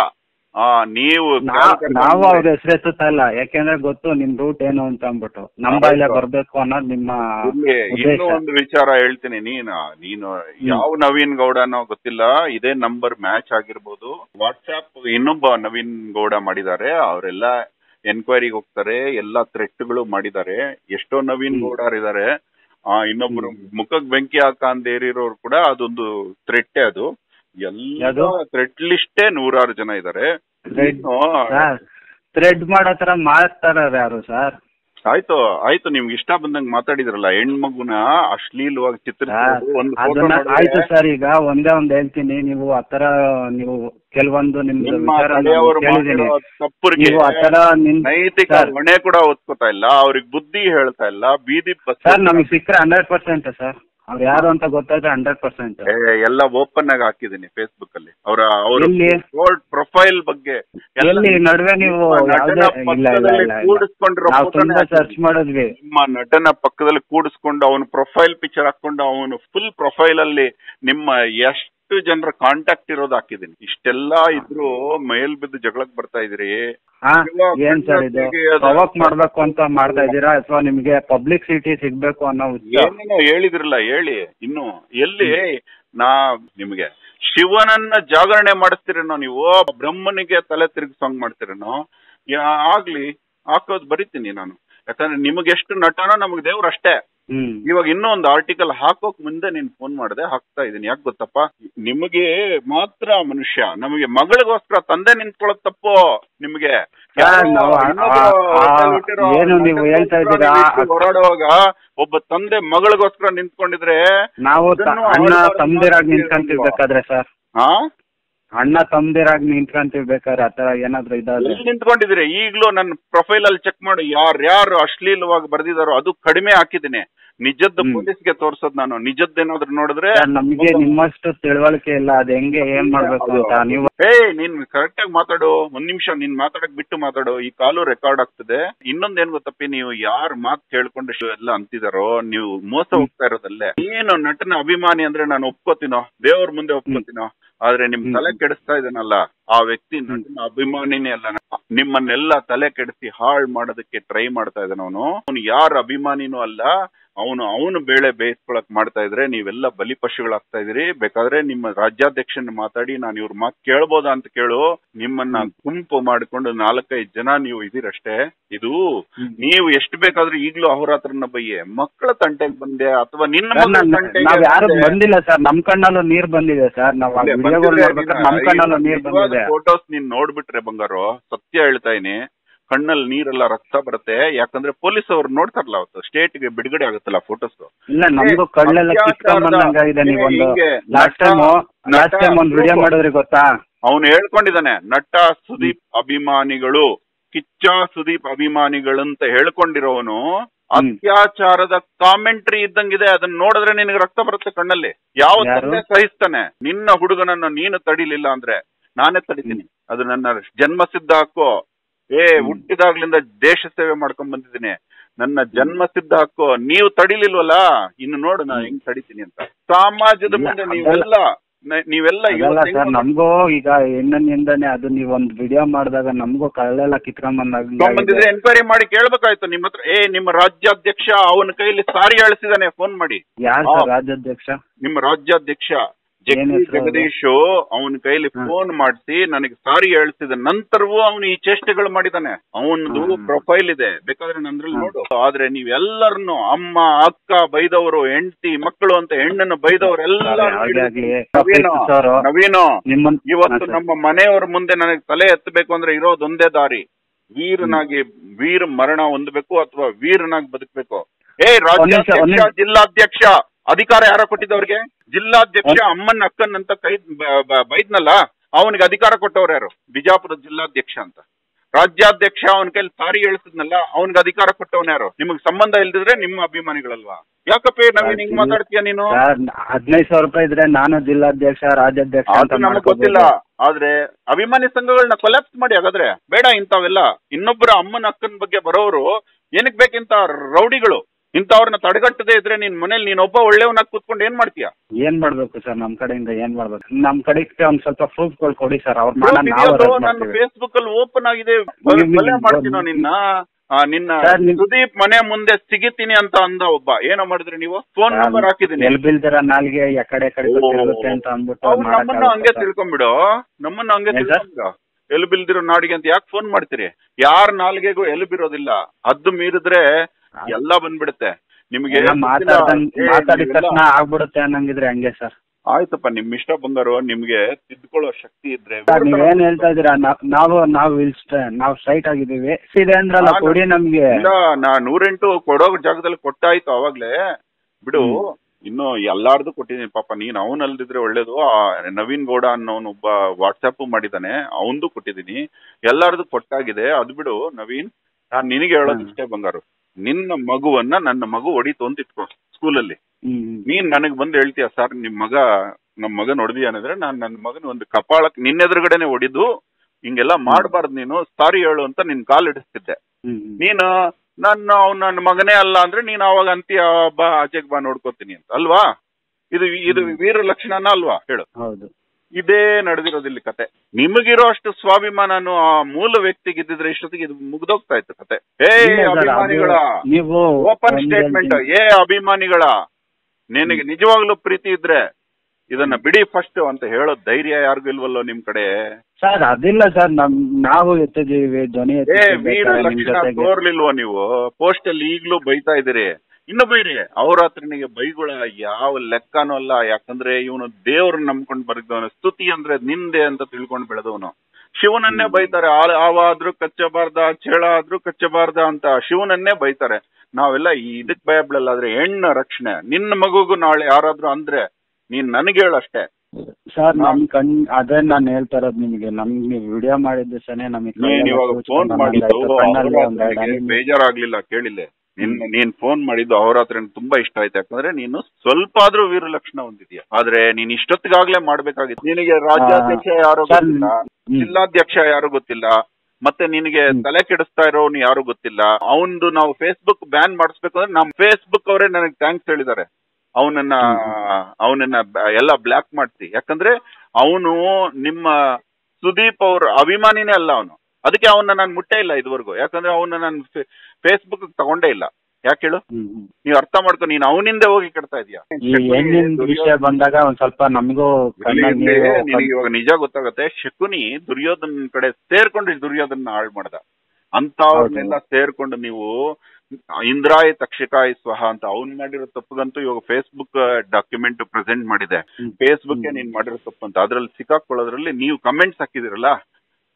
ಆ ನೀವು ನಾವು ಅವ್ರ ಹೆಸರು ಎತ್ತುತ್ತಾ ಇಲ್ಲ ಯಾಕೆಂದ್ರೆ ಗೊತ್ತು ನಿಮ್ ರೂಟ್ ಏನು ಅಂತ ಅಂದ್ಬಿಟ್ಟು. ನಮ್ಮ ಬಾಯಿಲೆ. ಬರ್ಬೇಕು ಅನ್ನೋದು ನಿಮ್ಮ ಇನ್ನೂ ಒಂದು ವಿಚಾರ ಹೇಳ್ತೀನಿ ನೀನು. ನೀನು ಯಾವ ನವೀನ್ ಗೌಡನೋ ಗೊತ್ತಿಲ್ಲ ಇದೇ ನಂಬರ್ ಮ್ಯಾಚ್ ಆಗಿರ್ಬೋದು. ವಾಟ್ಸ್ಆಪ್ ಇನ್ನೊಬ್ಬ ನವೀನ್ ಗೌಡ ಮಾಡಿದ್ದಾರೆ ಅವರೆಲ್ಲ ಎನ್ಕ್ವೈರಿಗೆ ಹೋಗ್ತಾರೆ ಎಲ್ಲಾ ಥ್ರೆಟ್ಗಳು ಮಾಡಿದ್ದಾರೆ. ಎಷ್ಟೋ ನವೀನ್ ಗೌಡರ್ ಇದ್ದಾರೆ ಆ ಇನ್ನೊಬ್ರು ಮುಖಕ್ ಬೆಂಕಿ ಹಾಕಂದೇರಿರೋರು ಕೂಡ ಅದೊಂದು ಥ್ರೆಟ್ಟೆ ಅದು. ಎಲ್ಲ? ಥ್ರೆಟ್ ಲಿಸ್ಟೇ ನೂರಾರು ಜನ ಇದ್ದಾರೆ ಥ್ರೆಡ್ ಮಾಡೋ ತರ ಮಾಡ್ತಾರ ಯಾರು ಸರ್? ಆಯ್ತು ಆಯ್ತು ನಿಮ್ಗೆ ಇಷ್ಟ ಬಂದಂಗೆ ಮಾತಾಡಿದ್ರಲ್ಲ ಹೆಣ್ಮಗುನ ಅಶ್ಲೀಲವಾಗಿ ಚಿತ್ರ ಒಂದು ಫೋಟೋ ಅದನ್ನ ಆಯ್ತು ಸರ್ ಈಗ ಒಂದೇ ಒಂದ್ ಹೇಳ್ತೀನಿ ನೀವು ಆತರ ನೀವು ಕೆಲವೊಂದು ನಿಮ್ದು ನಿಮ್ಮ ವಿಚಾರ ನಾನು ಕಡೆಯವರು ಕೇಳಿದೀನಿ ಮಾಡಿರೋ ತಪ್ಪರಿಗೆ ನೀವು ಆತರ ನಿಮ್ ನೈತಿಕ ಸರ್. ಹೊಣೆ ಕೂಡ ಒತ್ಕೋತಾ ಇಲ್ಲ ಅವ್ರಿಗೆ ಬುದ್ಧಿ ಹೇಳ್ತಾ ಇಲ್ಲ ಬೀದಿ ಬಸ್ ಸರ್ ನಮಗೆ ಸಿಕ್ಕರೆ ಹಂಡ್ರೆಡ್ ಪರ್ಸೆಂಟ್ ಸರ್. ಅವ್ರು ಯಾರು ಅಂತ ಗೊತ್ತಾದ್ರೆ ಹಂಡ್ರೆಡ್ ಪರ್ಸೆಂಟ್ ಎಲ್ಲ ಓಪನ್ ಆಗಿ ಹಾಕಿದೀನಿ ಫೇಸ್ಬುಕ್ ಅಲ್ಲಿ. ಅವರ ಅವ್ರ? ಪ್ರೊಫೈಲ್ ಬಗ್ಗೆ ಎಲ್ಲ ನಡುವೆ ನೀವು ಕೂಡಿಸ್ಕೊಂಡಿರೋ. ಸರ್ಚ್ ಮಾಡಿದ್ವಿ. ನಿಮ್ಮ ನಟನ ಪಕ್ಕದಲ್ಲಿ ಕೂಡಿಸ್ಕೊಂಡು ಅವನ ಪ್ರೊಫೈಲ್ ಪಿಕ್ಚರ್ ಹಾಕೊಂಡು ಅವನು ಫುಲ್ ಪ್ರೊಫೈಲ್ ಅಲ್ಲಿ ನಿಮ್ಮ ಎಷ್ಟು ಜನರ ಕಾಂಟ್ಯಾಕ್ಟ್ ಇರೋದು ಹಾಕಿದ್ದೀನಿ. ಇಷ್ಟೆಲ್ಲ ಇದ್ರು ಮೇಲ್ ಬಿದ್ದು ಜಗಳಕ್ ಬರ್ತಾ ಇದ್ರಿ. ಏನ್ ಸರ್ ಇದು? ಪ್ರವೋಕ್ ಮಾಡ್ಬೇಕು ಅಂತ ಮಾಡ್ತಾ ಇದ್ದೀರಾ? ಅಥವಾ ನಿಮ್ಗೆ ಪಬ್ಲಿಸಿಟಿ ಸಿಗ್ಬೇಕು ಅನ್ನೋ ಏನೇನೋ ಹೇಳಿದ್ರಲ್ಲ ಹೇಳಿ. ಇನ್ನು ಎಲ್ಲಿ ನಾ ನಿಮ್ಗೆ ಶಿವನನ್ನ ಜಾಗರಣೆ ಮಾಡಿಸ್ತೀರೇನೋ ನೀವು? ಬ್ರಹ್ಮನಿಗೆ ತಲೆ ತಿರುಗಿಸಂಗ್ ಮಾಡ್ತೀರೇನೋ? ಯಾ- ಆಗ್ಲಿ ಹಾಕೋದ್ ಬರಿತೀನಿ ನಾನು. ಯಾಕಂದ್ರೆ ನಿಮಗೆ ಎಷ್ಟು ನಟನೋ ನಮಗೆ ದೇವ್ರು ಅಷ್ಟೇ. ಇವಾಗ ಇನ್ನೂ ಒಂದು ಆರ್ಟಿಕಲ್ ಹಾಕೋಕ್ ಮುಂದೆ ನೀನ್ ಫೋನ್ ಮಾಡಿದೆ ಹಾಕ್ತಾ ಇದೀನಿ. ಯಾಕೆ ಗೊತ್ತಪ್ಪ? ನಿಮಗೆ ಮಾತ್ರ ಮನುಷ್ಯ ನಮಗೆ ಮಗಳಿಗೋಸ್ಕರ ತಂದೆ ನಿಂತ್ಕೊಳ್ಳೋದ್ ತಪ್ಪು ನಿಮ್ಗೆ. ಇದ್ದೀರಾ? ಒಬ್ಬ ತಂದೆ ಮಗಳಿಗೋಸ್ಕರ ನಿಂತ್ಕೊಂಡಿದ್ರೆ ನಾವು ಅಣ್ಣ ನಿಂತ್ಕೊಂತಿರ್ಬೇಕಾದ್ರೆ ಸರ್. ಹಾ ಅಣ್ಣ ತಮ್ದಿರಾಗಿ ನಿಂತ್ಕೊಂತೀವಿ ಬೇಕಾದ್ರೆ ಆತರ ಏನಾದ್ರು ಇದಾದ್ರೆ. ಎಲ್ಲಿ ನಿಂತ್ಕೊಂಡಿದ್ದೀರಿ. ಈಗ್ಲೂ ನನ್ನ ಪ್ರೊಫೈಲ್ ಅಲ್ಲಿ ಚೆಕ್ ಮಾಡಿ. ಯಾರ್ಯಾರು ಅಶ್ಲೀಲವಾಗಿ ಬರ್ದಿದಾರೋ ಅದು ಕಡಿಮೆ ಹಾಕಿದ್ದೀನಿ. ನಿಜದ್ದು ಪೊಲೀಸ್ ಪೊಲೀಸ್ಗೆ ತೋರ್ಸೋದು ನಾನು. ನಿಜದ್ದು ಏನಾದ್ರು ನೋಡಿದ್ರೆ ಸರ್, ನಮ್ಗೆ ನಿಮ್ಮಷ್ಟು ತಿಳುವಳಿಕೆ ಇಲ್ಲ. ಅದ್ ಹೆಂಗೆ ಏನ್ ಮಾಡ್ಬೇಕು ಅಂತ ನೀವು ಏ ನೀನ್ ಕರೆಕ್ಟ್ ಆಗಿ ಮಾತಾಡು. ಒಂದ್ ನಿಮಿಷ ನೀನ್ ಮಾತಾಡಕ್ ಬಿಟ್ಟು ಮಾತಾಡು. ಈ ಕಾಲು ರೆಕಾರ್ಡ್ ಆಗ್ತದೆ. ಇನ್ನೊಂದ್ ಏನ್ ಗೊತ್ತಪ್ಪಿ ನೀವು ಯಾರ್ ಮಾತ್ ಕೇಳ್ಕೊಂಡು ಶೋ ಎಲ್ಲ ಅಂತಿದಾರೋ ನೀವು ಮೋಸ ಹೋಗ್ತಾ ಇರೋದಲ್ಲೇ. ಏನು ನಟನ ಅಭಿಮಾನಿ ಅಂದ್ರೆ ನಾನು ಒಪ್ಕೋತೀನೋ? ದೇವ್ರ ಮುಂದೆ ಒಪ್ಕೋತೀನೋ? ಆದ್ರೆ ನಿಮ್ ತಲೆ ಕೆಡಿಸ್ತಾ ಇದನಲ್ಲ ಆ ವ್ಯಕ್ತಿ ನಟನ ಅಭಿಮಾನಿನೇ ಅಲ್ಲ ನಿಮ್ಮನ್ನೆಲ್ಲ ತಲೆ ಕೆಡಿಸಿ ಹಾಳ್ ಮಾಡೋದಕ್ಕೆ ಟ್ರೈ ಮಾಡ್ತಾ ಇದ್ದಾನ ಅವನು ಅವನು ಯಾರ ಅಭಿಮಾನಿನೂ ಅಲ್ಲ ಅವನು ಅವನು ಬೇಳೆ ಬೇಯಿಸ್ಕೊಳಕ್ ಮಾಡ್ತಾ ಇದ್ರೆ ನೀವೆಲ್ಲ ಬಲಿಪಶುಗಳಾಗ್ತಾ ಇದ್ರಿ ಬೇಕಾದ್ರೆ ನಿಮ್ಮ ರಾಜ್ಯಾಧ್ಯಕ್ಷನ ಮಾತಾಡಿ ನಾನು ಇವ್ರ ಮಾತು ಕೇಳ್ಬೋದಾ ಅಂತ ಕೇಳು. ನಿಮ್ಮನ್ನ ಗುಂಪು ಮಾಡಿಕೊಂಡು ನಾಲ್ಕೈದು ಜನ ನೀವು ಇದೀರಷ್ಟೇ ಇದು ನೀವು ಎಷ್ಟು ಬೇಕಾದ್ರೂ ಈಗ್ಲೂ ಅಹೋರಾತ್ರನ ಬಯ್ಯೆ. ಮಕ್ಕಳ ತಂಟೆಗೆ ಬಂದೆ ಅಥವಾ ನಿನ್ನ ಯಾರು ಬಂದಿಲ್ಲ ಸರ್. ನಮ್ ಕಣ್ಣಲ್ಲೂ ನೀರ್ ಬಂದಿದೆ ಸರ್. ನಾವು ಫೋಟೋಸ್ ನೀನ್ ನೋಡ್ಬಿಟ್ರೆ ಬಂಗಾರು? ಸತ್ಯ ಹೇಳ್ತಾ ಇದೀನಿ ಕಣ್ಣಲ್ಲಿ ನೀರೆಲ್ಲ ರಕ್ತ ಬರುತ್ತೆ. ಯಾಕಂದ್ರೆ ಪೊಲೀಸ್ ಅವ್ರು ನೋಡ್ತಾರಲ್ಲ ಅವತ್ತು ಸ್ಟೇಟ್ಗೆ ಬಿಡುಗಡೆ ಆಗುತ್ತಲ್ಲ ಫೋಟೋಸ್ ಇಲ್ಲ ನಮ್ಗೂ ಕಳ್ಳೆಲ್ಲ ಕಿತ್ಕೊಂಬಂದಂಗಾಗಿದೆ ನೀವೊಂದು. ಲಾಸ್ಟ್ ಟೈಮ್ ಲಾಸ್ಟ್ ಟೈಮ್ ಒಂದ್ ವಿಡಿಯೋ ಮಾಡಿದ್ರಿ ಗೊತ್ತಾ? ಅವನು ಹೇಳ್ಕೊಂಡಿದ್ದಾನೆ ನಟ ಸುದೀಪ್ ಅಭಿಮಾನಿಗಳು ಕಿಚ್ಚ ಸುದೀಪ್ ಅಭಿಮಾನಿಗಳಂತ ಅಂತ ಹೇಳ್ಕೊಂಡಿರೋನು ಅತ್ಯಾಚಾರದ ಕಾಮೆಂಟ್ರಿ ಇದ್ದಂಗಿದೆ ಅದನ್ನ ನೋಡಿದ್ರೆ ನಿನಗೆ ರಕ್ತ ಬರುತ್ತೆ ಕಣ್ಣಲ್ಲಿ. ಯಾವ? ತಂದೆ ಸಹಿಸ್ತಾನೆ. ನಿನ್ನ ಹುಡುಗನನ್ನ ನೀನು ತಡಿಲಿಲ್ಲ ಅಂದ್ರೆ ನಾನೇ ತಡಿತೀನಿ. ಅದು ನನ್ನ ಜನ್ಮ ಸಿದ್ಧ ಹಕ್ಕು. ಏ ಹುಟ್ಟಿದಾಗ್ಲಿಂದ ದೇಶ ಸೇವೆ ಮಾಡ್ಕೊಂಡ್ ಬಂದಿದ್ದೀನಿ. ನನ್ನ ಜನ್ಮ ಸಿದ್ಧ ಹಕ್ಕು ನೀವು ತಡಿಲಿಲ್ವಲ್ಲ? ಇನ್ನು ನೋಡು ನಾ ಹೆಂಗ್ ತಡಿತೀನಿ ಅಂತ. ಸಮಾಜದ ಮುಂದೆ ನೀವೆಲ್ಲ ನೀವೆಲ್ಲ ಹೆಂಗ್ ಈಗ ಹೆಣ್ಣನಿಂದಾನೆ ಅದು ನೀವ್ ಒಂದ್ ವಿಡಿಯೋ ಮಾಡಿದಾಗ ನಮ್ಗೂ ಕಳ್ಳೆಲ್ಲ ಕಿತ್ಕೊಂಬಂದಾಗ ಬಂದಿದ್ರೆ ಎನ್ಕ್ವೈರಿ ಮಾಡಿ ಕೇಳ್ಬೇಕಾಯ್ತು. ನಿಮ್ಮ ಹತ್ರ ಏ ನಿಮ್ಮ ರಾಜ್ಯಾಧ್ಯಕ್ಷ ಅವನ ಕೈಲಿ ಸಾರಿ ಅಳಿಸಿದಾನೆ. ಫೋನ್ ಮಾಡಿ. ಯಾರು ರಾಜ್ಯಾಧ್ಯಕ್ಷ? ನಿಮ್ಮ ರಾಜ್ಯಾಧ್ಯಕ್ಷ. ಜಗದೀಶ್ ಅವನ ಕೈಲಿ ಫೋನ್ ಮಾಡಿಸಿ ನನಗೆ ಸಾರಿ ಹೇಳ್ತಿದ ನಂತರವೂ ಅವನು ಈ ಚೇಷ್ಟೆಗಳು ಮಾಡಿದಾನೆ. ಅವನದು ಪ್ರೊಫೈಲ್ ಇದೆ. ಬೇಕಾದ್ರೆ ನಂದ್ರಲ್ಲಿ. ನೋಡು. ಆದ್ರೆ ನೀವೆಲ್ಲರನ್ನು ಅಮ್ಮ ಅಕ್ಕ ಬೈದವರು ಹೆಂಡತಿ ಮಕ್ಕಳು ಅಂತ ಹೆಣ್ಣನ್ನು ಬೈದವರೆಲ್ಲ ನವೀನು ಇವತ್ತು ನಮ್ಮ ಮನೆಯವರ ಮುಂದೆ ನನಗೆ ತಲೆ ಎತ್ತಬೇಕು ಅಂದ್ರೆ ಇರೋದೊಂದೇ ದಾರಿ. ವೀರನಾಗಿ ವೀರ ಮರಣ ಹೊಂದಬೇಕು ಅಥವಾ ವೀರನಾಗಿ ಬದುಕಬೇಕು. ಏ ರಾಜ್ಯಾಧ್ಯಕ್ಷ ಜಿಲ್ಲಾಧ್ಯಕ್ಷ! ಅಧಿಕಾರ ಯಾರೋ ಕೊಟ್ಟಿದ್ದವ್ರಿಗೆ? ಜಿಲ್ಲಾಧ್ಯಕ್ಷ ಅಮ್ಮನ್ ಅಕ್ಕನ್ ಅಂತ ಕೈ ಬೈದ್ನಲ್ಲ ಅವನಿಗೆ ಅಧಿಕಾರ ಕೊಟ್ಟವ್ರು ಯಾರು? ಬಿಜಾಪುರ ಜಿಲ್ಲಾಧ್ಯಕ್ಷ ಅಂತ. ರಾಜ್ಯಾಧ್ಯಕ್ಷ ಅವನ ಕೈಲಿ ತಾರಿ ಹೇಳ್ತಿದ್ನಲ್ಲ ಅವನಿಗೆ ಅಧಿಕಾರ ಕೊಟ್ಟವನ ಯಾರು? ನಿಮಗೆ ಸಂಬಂಧ ಇಲ್ದಿದ್ರೆ ನಿಮ್ಮ ಅಭಿಮಾನಿಗಳಲ್ವಾ? ಯಾಕಪ್ಪ ನವೀನ್ ಹಿಂಗ್ ಮಾತಾಡ್ತೀಯ ನೀನು? ಹದಿನೈದು ಸಾವಿರ ರೂಪಾಯಿ ಇದ್ರೆ ನಾನು ಜಿಲ್ಲಾಧ್ಯಕ್ಷ ರಾಜ್ಯಾಧ್ಯಕ್ಷ ಅಂತ ನಮಗ್ ಗೊತ್ತಿಲ್ಲ. ಆದ್ರೆ ಅಭಿಮಾನಿ ಸಂಘಗಳನ್ನ ಕೊಲ್ಯಾಪ್ಸ್ ಮಾಡಿ ಹಾಗಾದ್ರೆ? ಬೇಡ ಇಂಥವೆಲ್ಲ. ಇನ್ನೊಬ್ಬರ ಅಮ್ಮನ ಅಕ್ಕನ ಬಗ್ಗೆ ಬರೋರು ಏನಕ್ ಬೇಕಿಂತ ರೌಡಿಗಳು? ಇಂಥವ್ರನ್ನ ತಡೆಗಟ್ಟದೆ ಇದ್ರೆ ನಿನ್ ಮನೇಲಿ ನೀನ್ ಒಬ್ಬ ಒಳ್ಳೆಯವನಾಗಿ ಕೂತ್ಕೊಂಡು ಏನ್ ಮಾಡ್ತೀಯ? ಏನ್ ಮಾಡ್ಬೇಕು ಸರ್ ನಮ್ ಕಡೆಯಿಂದ ಏನ್ ಮಾಡ್ಬೇಕು? ನಮ್ ಕಡೆ ಒಂದ್ ಸ್ವಲ್ಪ ಪ್ರೂಫ್ಗಳು ಕೊಡಿ ಸರ್ ಅವ್ರ ನನ್ನ ಫೇಸ್ಬುಕ್ ಅಲ್ಲಿ ಓಪನ್ ಆಗಿದೆ. ಮಾಡ್ತೀನೋ ನಿನ್ನ? ನಿನ್ನ ಸುದೀಪ್ ಮನೆ ಮುಂದೆ ಸಿಗಿತೀನಿ ಅಂತ ಅಂದ ಒಬ್ಬ. ಏನೋ ಮಾಡಿದ್ರಿ ನೀವು? ಫೋನ್ ನಂಬರ್ ಹಾಕಿದೀನಿ ನಾಲ್ಗೆ ಕಡೆ. ಅಂತ ಅಂದ್ಬಿಟ್ಟು ನಮ್ಮನ್ನ ಹಂಗೆ. ತಿಳ್ಕೊಂಬಿಡು. ನಮ್ಮನ್ನ ಹಂಗೆ? ತಿಳ್ಕೊಂಬಿಡು. ಎಲು ಬಿಲ್ದಿರೋ ನಾಡಿಗೆ ಅಂತ ಯಾಕೆ ಫೋನ್ ಮಾಡ್ತೀರಿ? ಯಾರ ನಾಲ್ಗೆಗೂ ಎಲ್ಲಿ ಬಿರೋದಿಲ್ಲ ಹದ್ದು ಮೀರಿದ್ರೆ ಎಲ್ಲ ಬಂದ್ಬಿಡುತ್ತೆ. ನಿಮ್ಗೆ ಮಾತಾಡಿದ ತಕ್ಷಣ ಆಗ್ಬಿಡುತ್ತೆ ಅನ್ನಂಗಿದ್ರೆ ಹಂಗೆ ಸರ್. ಆಯ್ತಪ್ಪ ನಿಮ್ ಇಷ್ಟ ಬಂದರು ನಿಮ್ಗೆ ತಿದ್ಕೊಳ್ಳೋ ಶಕ್ತಿ ಇದ್ರೆ ನೀವೇನ್ ಹೇಳ್ತಾ ಇದೀರಾ ನಾವ್- ನಾವು ನಾವು ಸ್ಟ್ರೈಟ್ ಆಗಿದ್ದೀವಿ. ಇದೆ ಅಂದ್ರಲ್ಲ ಕೊಡಿ ನಮ್ಗೆ. ನಾ ನೂರೆಂಟು ಕೊಡೋ ಜಾಗದಲ್ಲಿ ಕೊಟ್ಟಾಯ್ತು ಅವಾಗ್ಲೇ ಬಿಡು. ಇನ್ನು ಎಲ್ಲಾರ್ದು ಕೊಟ್ಟಿದ್ದೀನಿ. ಪಾಪ ನೀನ್ ಅವನಲ್ದಿದ್ರೆ ಒಳ್ಳೇದು. ಆ ನವೀನ್ ಗೌಡ ಅನ್ನೋನು ಒಬ್ಬ ವಾಟ್ಸಪ್ ಮಾಡಿದಾನೆ. ಅವನ್ದು ಕೊಟ್ಟಿದ್ದೀನಿ. ಎಲ್ಲಾರ್ದು ಕೊಟ್ಟಾಗಿದೆ. ಅದು ಬಿಡು ನವೀನ್. ನಾನ್ ನಿನಗೆ ಹೇಳೋದು. ಇಷ್ಟೇ ಬಂಗಾರು. ನಿನ್ನ ಮಗುವನ್ನ ನನ್ನ ಮಗು ಹೊಡಿತು ಅಂತ ಇಟ್ಕೊ ಸ್ಕೂಲಲ್ಲಿ. ನೀನ್ ನನಗ್ ಬಂದು ಹೇಳ್ತೀಯ ಸರ್ ನಿಮ್ ಮಗ ನಮ್ ಮಗನ್ ಹೊಡೆದಿಯಾನಂದ್ರೆ ನಾನ್ ನನ್ನ ಮಗನ ಒಂದು ಕಪಾಳಕ್ ನಿನ್ನೆದುರುಗಡೆನೆ ಹೊಡಿದು ಹಿಂಗೆಲ್ಲ ಮಾಡಬಾರ್ದು ನೀನು ಸಾರಿ ಹೇಳು ಅಂತ ನಿನ್ ಕಾಲ್ ಇಡಿಸ್ತಿದ್ದೆ. ನೀನು ನನ್ನ ಅವ್ನ ನನ್ನ ಮಗನೇ ಅಲ್ಲ ಅಂದ್ರೆ ನೀನ್ ಅವಾಗ ಅಂತೀಯ ಬಾ ಆಚೆಗೆ ಬಾ ನೋಡ್ಕೋತೀನಿ ಅಂತ ಅಲ್ವಾ? ಇದು ಇದು ವೀರ ಲಕ್ಷಣನ ಅಲ್ವಾ? ಹೇಳು. ಹೌದು. ಇದೇ ನಡೆದಿರೋದಿಲ್ಲ ಕತೆ. ನಿಮಗಿರೋ ಅಷ್ಟು ಸ್ವಾಭಿಮಾನನು ಆ ಮೂಲ ವ್ಯಕ್ತಿಗೆ ಇದ್ದಿದ್ರೆ ಇಷ್ಟೊತ್ತಿಗೆ ಇದು ಮುಗ್ದೋಗ್ತಾ ಇತ್ತು ಕತೆ. ಏ ಇಲ್ಲ ಅಭಿಮಾನಿಗಳ. ಓಪನ್ ಸ್ಟೇಟ್ಮೆಂಟ್ ಏ ಅಭಿಮಾನಿಗಳ. ನಿನಗೆ ನಿಜವಾಗ್ಲೂ ಪ್ರೀತಿ ಇದ್ರೆ ಇದನ್ನ ಬಿಡಿ ಫಸ್ಟ್ ಅಂತ ಹೇಳೋ ಧೈರ್ಯ ಯಾರಿಗೂ ಇಲ್ವಲ್ಲೋ ನಿಮ್ ಕಡೆ? ಸರ್ ಅದಿಲ್ಲ ಸರ್ ನಮ್ ನಾವು ಎತ್ತಿದೀವಿ ಧ್ವನಿ ತೋರ್ಲಿಲ್ವಾ ನೀವು? ಪೋಸ್ಟ್ ಅಲ್ಲಿ ಈಗ್ಲೂ ಬೈತಾ ಇದೀರಿ ಇನ್ನು ಬೈರಿ ಅವ್ರ ಹತ್ರನಿಗೆ ಬೈಗುಳ ಯಾವ ಲೆಕ್ಕನೂ ಅಲ್ಲ. ಯಾಕಂದ್ರೆ ಇವನು ದೇವ್ರನ್ನ ನಂಬ್ಕೊಂಡ್ ಬರೆದವನು ಸ್ತುತಿ ಅಂದ್ರೆ ನಿಂದೆ ಅಂತ ತಿಳ್ಕೊಂಡ್ ಬೆಳೆದವನು. ಶಿವನನ್ನೇ ಬೈತಾರೆ ಆವಾದ್ರೂ ಕಚ್ಚಬಾರ್ದ ಚೇಳ ಆದ್ರೂ ಕಚ್ಚಬಾರ್ದ ಅಂತ ಶಿವನನ್ನೇ ಬೈತಾರೆ. ನಾವೆಲ್ಲ ಈ ಇದಕ್ ಭಯ ಆದ್ರೆ ಹೆಣ್ಣ ರಕ್ಷಣೆ. ನಿನ್ನ ಮಗುಗೂ ನಾಳೆ ಯಾರಾದ್ರೂ ಅಂದ್ರೆ ನೀನ್ ನನಗೆ ಹೇಳಷ್ಟೇ ಸರ್ ನಮ್ ಕಣ್ ಅದೇ ನಾನು ಹೇಳ್ತಾ ಇರೋದು ನಿಮಗೆ. ನಮ್ಗೆ ನೀವು ವಿಡಿಯೋ ಮಾಡಿದ್ದು ಸನೇ ನಮಗೆ ಬೇಜಾರಾಗ್ಲಿಲ್ಲ ಕೇಳಿಲ್ಲ. ನಿನ್ ನೀನ್ ಫೋನ್ ಮಾಡಿದ್ದು ಅವ್ರ ಹತ್ರ ತುಂಬಾ ಇಷ್ಟ ಆಯ್ತು. ಯಾಕಂದ್ರೆ ನೀನು ಸ್ವಲ್ಪ ಆದ್ರೂ ವೀರ ಲಕ್ಷಣ ಹೊಂದಿದ್ಯಾ? ಆದ್ರೆ ನೀನ್ ಇಷ್ಟೊತ್ತಿಗಾಗ್ಲೇ ಮಾಡ್ಬೇಕಾಗಿತ್ತು. ನಿನಗೆ ರಾಜ್ಯಾಧ್ಯಕ್ಷ ಯಾರು ಗೊತ್ತಿಲ್ಲ? ಜಿಲ್ಲಾಧ್ಯಕ್ಷ ಯಾರು ಗೊತ್ತಿಲ್ಲ? ಮತ್ತೆ ನಿನಗೆ ತಲೆ ಕೆಡಿಸ್ತಾ ಇರೋನು ಯಾರು ಗೊತ್ತಿಲ್ಲ? ಅವನ್ದು ನಾವು ಫೇಸ್ಬುಕ್ ಬ್ಯಾನ್ ಮಾಡಿಸ್ಬೇಕು ಅಂದ್ರೆ ನಮ್ ಫೇಸ್ಬುಕ್ ಅವರೇ ನನಗೆ ಥ್ಯಾಂಕ್ಸ್ ಹೇಳಿದ್ದಾರೆ. ಅವನನ್ನ ಅವನನ್ನ ಎಲ್ಲ ಬ್ಲಾಕ್ ಮಾಡ್ತಿ. ಯಾಕಂದ್ರೆ ಅವನು ನಿಮ್ಮ ಸುದೀಪ್ ಅವ್ರ ಅಭಿಮಾನಿನೇ ಅಲ್ಲ ಅವನು. ಅದಕ್ಕೆ ಅವನ್ನ ನಾನು ಮುಟ್ಟೇ ಇಲ್ಲ ಇದುವರೆಗೂ. ಯಾಕಂದ್ರೆ ಅವನ್ನ ನಾನು ಫೇಸ್ಬುಕ್ ತಗೊಂಡೇ ಇಲ್ಲ. ಯಾಕೆ ಹೇಳು. ನೀವ್ ಅರ್ಥ ಮಾಡ್ಕೊ ನೀನ್ ಅವನಿಂದ ಹೋಗಿ ಕಟ್ತಾ ಇದೀಯ? ವಿಷಯ ಬಂದಾಗ ಒಂದ್ ಸ್ವಲ್ಪ ನಮಗೂ ಇವಾಗ ನಿಜ ಗೊತ್ತಾಗತ್ತೆ. ಶಕುನಿ ದುರ್ಯೋಧನ ಕಡೆ ಸೇರ್ಕೊಂಡು ದುರ್ಯೋಧನ ಹಾಳು ಮಾಡ್ದ. ಅಂತವ್ರನ್ನೆಲ್ಲ ಸೇರ್ಕೊಂಡು ನೀವು ಇಂದ್ರಾಯ ತಕ್ಷಕಾಯ ಸ್ವಹ ಅಂತ ಅವ್ನ್ ಮಾಡಿರೋ ತಪ್ಪಗಂತೂ ಇವಾಗ ಫೇಸ್ಬುಕ್ ಡಾಕ್ಯುಮೆಂಟ್ ಪ್ರೆಸೆಂಟ್ ಮಾಡಿದೆ. ಫೇಸ್ಬುಕ್. ನೀನ್ ಮಾಡಿರೋ ತಪ್ಪು ಅಂತ ಅದ್ರಲ್ಲಿ ಸಿಕ್ಕಾಕೊಳ್ಳೋದ್ರಲ್ಲಿ ನೀವು ಕಮೆಂಟ್ಸ್ ಹಾಕಿದಿರಲ್ಲ?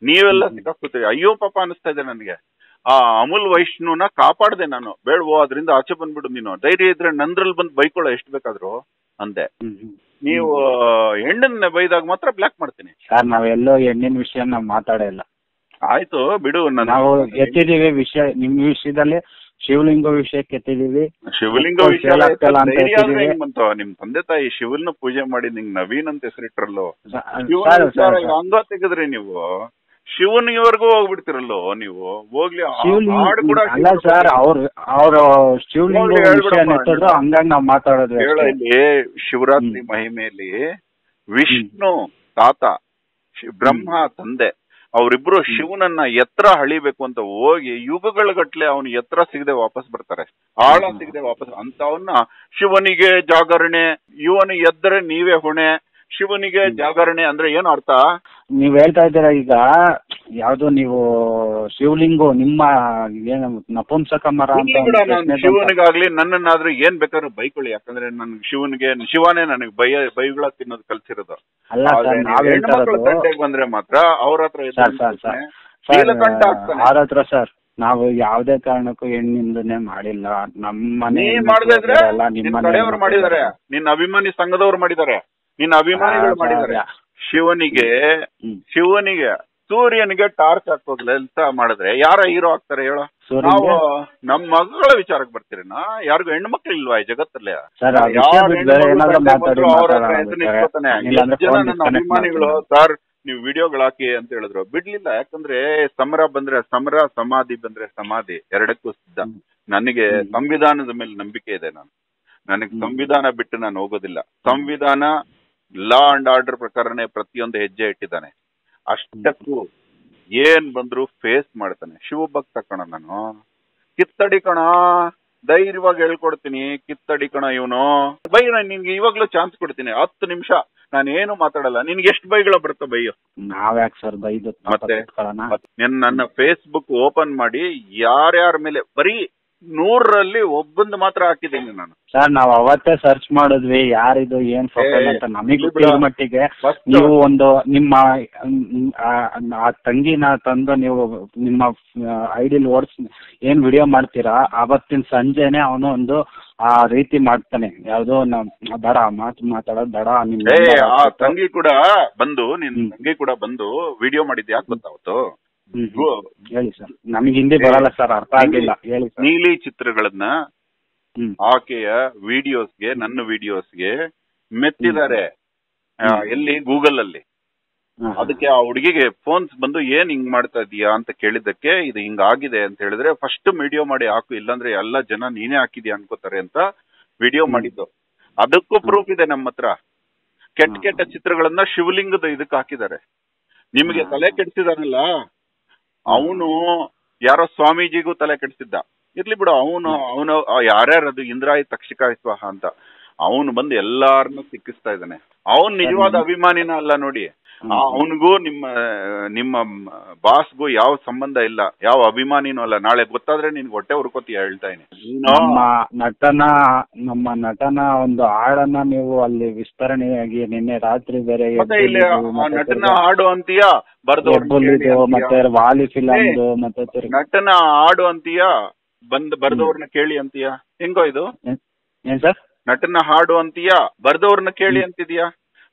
ನೀವೆಲ್ಲ ಹ್ಮ್. ಸಿಕ್ಕಾಕೋತೀವಿ ಅಯ್ಯೋ ಪಾಪ ಅನಿಸ್ತಾ ಇದೆ ನನಗೆ. ಆ ಅಮೂಲ್ ವೈಷ್ಣುನ ಕಾಪಾಡ್ದೆ ನಾನು. ಬೇಡವೋ ಅದರಿಂದ ಆಚೆ ಬಂದ್ಬಿಡು ನೀನು. ಧೈರ್ಯ ಇದ್ರೆ ನಂದ್ರಲ್ಲಿ ಬಂದು ಬೈಕೊಳ್ಳೋ ಎಷ್ಟು ಬೇಕಾದ್ರು ಅಂದೆ. ನೀವು ಹೆಣ್ಣನ್ನ ಬೈದಾಗ ಮಾತ್ರ ಬ್ಲಾಕ್ ಮಾಡ್ತೀನಿ. ಸರ್ ನಾವೆಲ್ಲೋ ಹೆಣ್ಣಿನ ವಿಷಯ ನಾವು ಮಾತಾಡೇ ಇಲ್ಲ. ಆಯ್ತು ಬಿಡು ನಾವು ಎತ್ತಿದೀವಿ ವಿಷಯ ನಿಮ್ ವಿಷಯದಲ್ಲಿ ಶಿವಲಿಂಗ ವಿಷಯಕ್ಕೆ ಎತ್ತಿದೀವಿ ಶಿವಲಿಂಗ ವಿಷಯ ನಿಮ್ ತಂದೆ ತಾಯಿ ಶಿವನ ಪೂಜೆ ಮಾಡಿ ನಿಂಗ್ ನವೀನ್ ಅಂತ ಹೆಸರಿಟ್ರಲ್ಲೋ. ಹಂಗ ತೆಗೆದ್ರಿ ನೀವು. ಶಿವನಿವರೆಗೂ ಹೋಗ್ಬಿಡ್ತಿರಲ್ಲೋ ನೀವು? ಹೋಗ್ಲಿ ಹಾಡು ಕೂಡ ಅಲ್ಲ ಸರ್ ಅವ್ರ ಅವ್ರ ಶಿವಲಿಂಗ. ಹಂಗಾಗಿ ನಾವ್ ಮಾತಾಡೋದು ಹೇಳಿ ಶಿವರಾತ್ರಿ ಹ್ಮ್. ಮಹಿಮೆಯಲ್ಲಿ ವಿಷ್ಣು ತಾತ ಬ್ರಹ್ಮ ತಂದೆ ಅವರಿಬ್ರು ಶಿವನನ್ನ ಎತ್ತರ ಹಳಿಬೇಕು ಅಂತ ಹೋಗಿ ಯುಗಗಳ ಗಟ್ಲೆ ಅವನು ಎತ್ತರ ಸಿಗದೆ ವಾಪಸ್ ಬರ್ತಾರೆ. ಆಳ ಸಿಗದೆ ವಾಪಸ್ ಅಂತವನ್ನ ಶಿವನಿಗೆ ಜಾಗರಣೆ ಇವನು ಎದ್ದರೆ ನೀವೇ ಹೊಣೆ ಶಿವನಿಗೆ ಜಾಗರಣೆ ಅಂದ್ರೆ ಏನು ಅರ್ಥ? ನೀವ್ ಹೇಳ್ತಾ ಇದ್ದೀರಾ ಈಗ ಯಾವ್ದು ನೀವು ಶಿವಲಿಂಗು ನಿಮ್ಮ ಏನು ನಪುಂಸಕ ಮರ ಅಂತ ಒಂದು ಪ್ರಶ್ನೆ ಬಂತ. ಶಿವನಿಗಾಗ್ಲಿ ನನ್ನನ್ನಾದ್ರೂ ಏನ್ ಬೇಕಾದ್ರೂ ಬೈಕೊಳ್ಳಿ. ಯಾಕಂದ್ರೆ ನನ್ ಶಿವನಿಗೆ ಶಿವನೇ ನನಗೆ ಬೈಯ ಬೈಗಳ ತಿನ್ನೋದು ಕಲ್ಸಿರೋದು. ಅಲ್ಲ ಆದ್ರೆ ಸರ್ ನೀವು ನಾವ್ ಹೇಳ್ತಾ ಹೆಣ್ಮಕ್ಳು ಇರೋದು ತಂಟೆಗೆ ಬಂದ್ರೆ ಮಾತ್ರ ಅವ್ರ ಹತ್ರ ಎದ್ದು ಸರ್ ಸರ್ ಸರ್ ನಿಂತ್ಕೊಳ್ತಾನೆ. ಸರ್ ನೀಲಕಂಠ ಆಗ್ತಾನೆ. ಅವ್ರ ಹತ್ರ ಸರ್ ನಾವು ಯಾವ್ದೇ ಕಾರಣಕ್ಕೂ ಹೆಣ್ಣಿಂದನೇ ಮಾಡಿಲ್ಲ. ನಮ್ಮ ಮನೆ ನೀ ಮಾಡದೇ ಇದ್ರೆ ಎಲ್ಲ ನಿಮ್ಮ ಮನೆ ಕಡೆಯವ್ರು ನಿನ್ನ ಅಭಿಮಾನಿ ಸಂಘದವ್ರು ಮಾಡಿದ್ದಾರೆ. ನಿನ್ನ ಅಭಿಮಾನಿಗಳು ಮಾಡಿದ್ದಾರೆ. ಶಿವನಿಗೆ ಶಿವನಿಗೆ ಸೂರ್ಯನಿಗೆ ಟಾರ್ಚ್ ಹಾಕೋದ್ಲ ಅಂತ ಮಾಡಿದ್ರೆ? ಯಾರ ಹೀರೋ ಆಗ್ತಾರೆ ಹೇಳೋ? ನಾವು ನಮ್ ಮಗಳ ವಿಚಾರಕ್ಕೆ ಬರ್ತೀರಿನಾ ಯಾರಿಗೂ ಹೆಣ್ಣು ಮಕ್ಳು ಇಲ್ವಾ ಈ ಜಗತ್ತಲ್ಲಿ? ನನ್ನ ಅಭಿಮಾನಿಗಳು. ಸರ್ ನೀವು ವಿಡಿಯೋಗಳು ಹಾಕಿ ಅಂತ ಹೇಳಿದ್ರು ಬಿಡ್ಲಿಲ್ಲ ಯಾಕಂದ್ರೆ ಸಮರ ಬಂದ್ರೆ ಸಮರ ಸಮಾಧಿ ಬಂದ್ರೆ ಸಮಾಧಿ ಎರಡಕ್ಕೂ ಸಿದ್ಧ. ನನಗೆ ಸಂವಿಧಾನದ ಮೇಲೆ ನಂಬಿಕೆ ಇದೆ ನಾನು. ನನಗೆ ಸಂವಿಧಾನ ಬಿಟ್ಟು ನಾನು ಹೋಗೋದಿಲ್ಲ. ಸಂವಿಧಾನ ಲಾ ಅಂಡ್ ಆರ್ಡರ್ ಪ್ರಕಾರನೇ ಪ್ರತಿಯೊಂದು ಹೆಜ್ಜೆ ಇಟ್ಟಿದ್ದಾನೆ. ಅಷ್ಟಕ್ಕೂ ಏನ್ ಬಂದ್ರು ಫೇಸ್ ಮಾಡ್ತಾನೆ. ಶಿವಭಕ್ತ ಕಣ ನಾನು. ಕಿತ್ತಡಿ ಕಣ ಧೈರ್ಯವಾಗಿ ಹೇಳ್ಕೊಡ್ತೀನಿ. ಕಿತ್ತಡಿ ಕಣ ಇವನು. ಬೈ ನಾನು ನಿನ್ಗೆ ಇವಾಗ್ಲೂ ಚಾನ್ಸ್ ಕೊಡ್ತೀನಿ. ಹತ್ತು ನಿಮಿಷ ನಾನು ಏನು ಮಾತಾಡಲ್ಲ. ನಿನ್ಗೆ ಎಷ್ಟು ಬೈಗಳ ಬರುತ್ತೋ ಬೈಯೋ? ನಾವ್ಯಾಕ್ ಸರ್ ಬೈದು ಮತ್ತೆ? ನಿನ್ ನನ್ನ ಫೇಸ್ಬುಕ್ ಓಪನ್ ಮಾಡಿ ಯಾರ್ಯಾರ ಮೇಲೆ ಬರೀ ನೂರರಲ್ಲಿ ಒಬ್ಬಂದ್ ಮಾತ್ರ ಹಾಕಿದ್ದೀನಿ ನಾನು. ಸರ್ ನಾವ್ ಅವತ್ತೇ ಸರ್ಚ್ ಮಾಡಿದ್ವಿ ಯಾರಿದು ಏನ್ ಪ್ರೊಫೈಲ್ ಅಂತ ನಮಗೆ ಗೊತ್ತಿರೋ ಮಟ್ಟಿಗೆ. ನೀವು ಒಂದು ನಿಮ್ಮ ಆ ತಂಗಿನ ತಂದು ನೀವು ನಿಮ್ಮ ಐಡಿಲ್ ಓಡ್ಸ್ ಏನ್ ವಿಡಿಯೋ ಮಾಡ್ತೀರಾ ಅವತ್ತಿನ ಸಂಜೆನೆ ಅವನು ಒಂದು ಆ ರೀತಿ ಮಾಡ್ತಾನೆ. ಯಾವ್ದೋ ನಮ್ ಬೇಡ ಮಾತು ಮಾತಾಡೋದು ಬೇಡ ಆ ತಂಗಿ ಕೂಡ ಬಂದು ನಿನ್ ತಂಗಿ ಕೂಡ ಬಂದು ವಿಡಿಯೋ ಮಾಡಿದ್ ಯಾಕೆ ಗೊತ್ತಾವತ್ತು. ಹೇಳಿ ಸರ್. ನಮಗೆ ಹಿಂದೆ ಬರಲ್ಲ ಸರ್ ಅರ್ಥ ಆಗಿಲ್ಲ. ಹೇಳಿ ಸರ್. ನೀಲಿ ಚಿತ್ರಗಳನ್ನ ಆಕೆಯ ವಿಡಿಯೋಸ್ಗೆ ನನ್ನ ವಿಡಿಯೋಸ್ಗೆ ಮೆತ್ತಿದ್ದಾರೆ. ಎಲ್ಲಿ? ಗೂಗಲ್ ಅಲ್ಲಿ. ಅದಕ್ಕೆ ಆ ಹುಡುಗಿಗೆ ಫೋನ್ಸ್ ಬಂದು ಏನ್ ಹಿಂಗ್ ಮಾಡ್ತಾ ಇದೀಯಾ? ಅಂತ ಕೇಳಿದ್ದಕ್ಕೆ ಇದು ಹಿಂಗ್ ಆಗಿದೆ ಅಂತ ಹೇಳಿದ್ರೆ ಫಸ್ಟ್ ವಿಡಿಯೋ ಮಾಡಿ ಹಾಕು ಇಲ್ಲಾಂದ್ರೆ ಎಲ್ಲ ಜನ ನೀನೇ ಹಾಕಿದ್ಯಾ ಅನ್ಕೋತಾರೆ ಅಂತ ವಿಡಿಯೋ ಮಾಡಿದ್ದು. ಅದಕ್ಕೂ ಪ್ರೂಫ್ ಇದೆ ನಮ್ಮ ಹತ್ರ. ಕೆಟ್ಟ ಕೆಟ್ಟ ಚಿತ್ರಗಳನ್ನ ಶಿವಲಿಂಗದ ಇದಕ್ಕೆ ಹಾಕಿದ್ದಾರೆ. ನಿಮಗೆ. ತಲೆ ಕೆಡಿಸಿದಾನಲ್ಲ ಅವನು ಯಾರೋ ಸ್ವಾಮೀಜಿಗೂ ತಲೆ ಕೆಡಿಸಿದ್ದ. ಇರ್ಲಿ ಬಿಡು ಅವನು ಅವನು ಯಾರ್ಯಾರದು ಇಂದ್ರಾಯ ತಕ್ಷಿಕ ಸ್ವಾಹ ಅಂತ ಅವನು ಬಂದು ಎಲ್ಲಾರನ್ನು ಸಿಕ್ಕಿಸ್ತಾ ಇದ್ದಾನೆ. ಅವನ್ ನಿಜವಾದ ಅಭಿಮಾನಿನ ಅಲ್ಲ ನೋಡಿ. ಅವನಿಗೂ ನಿಮ್ಮ ನಿಮ್ಮ ಬಾಸ್ಗೂ ಯಾವ ಸಂಬಂಧ ಇಲ್ಲ ಯಾವ ಅಭಿಮಾನಿನೂ ಅಲ್ಲ. ನಾಳೆ ಗೊತ್ತಾದ್ರೆ ನಿನ್ಗೆ ಹೊಟ್ಟೆ ಹುರ್ಕೋತೀಯ ಹೇಳ್ತಾ ಇದೀನಿ ನಮ್ಮ ನಟನ ನಮ್ಮ ನಟನ ಒಂದು ಹಾಡನ್ನ ನೀವು ಅಲ್ಲಿ ವಿಸ್ತರಣೆಯಾಗಿ ನಿನ್ನೆ ರಾತ್ರಿ ಬೇರೆ ನಟನ ಹಾಡು ಅಂತೀಯ? ಬರ್ದು ಮತ್ತೆ ವಾಲಿ ಫಿಲಮ್ ಮತ್ತೆ ನಟನ ಹಾಡು ಅಂತೀಯ? ಬಂದ್ ಬರ್ದವ್ರನ್ನ ಕೇಳಿ ಅಂತೀಯ? ಹೆಂಗೋ ಇದು? ಏನ್ ಸರ್? ನಟನ ಹಾಡು ಅಂತೀಯ? ಬರ್ದವ್ರನ್ನ ಕೇಳಿ ಅಂತಿದ್ಯಾ?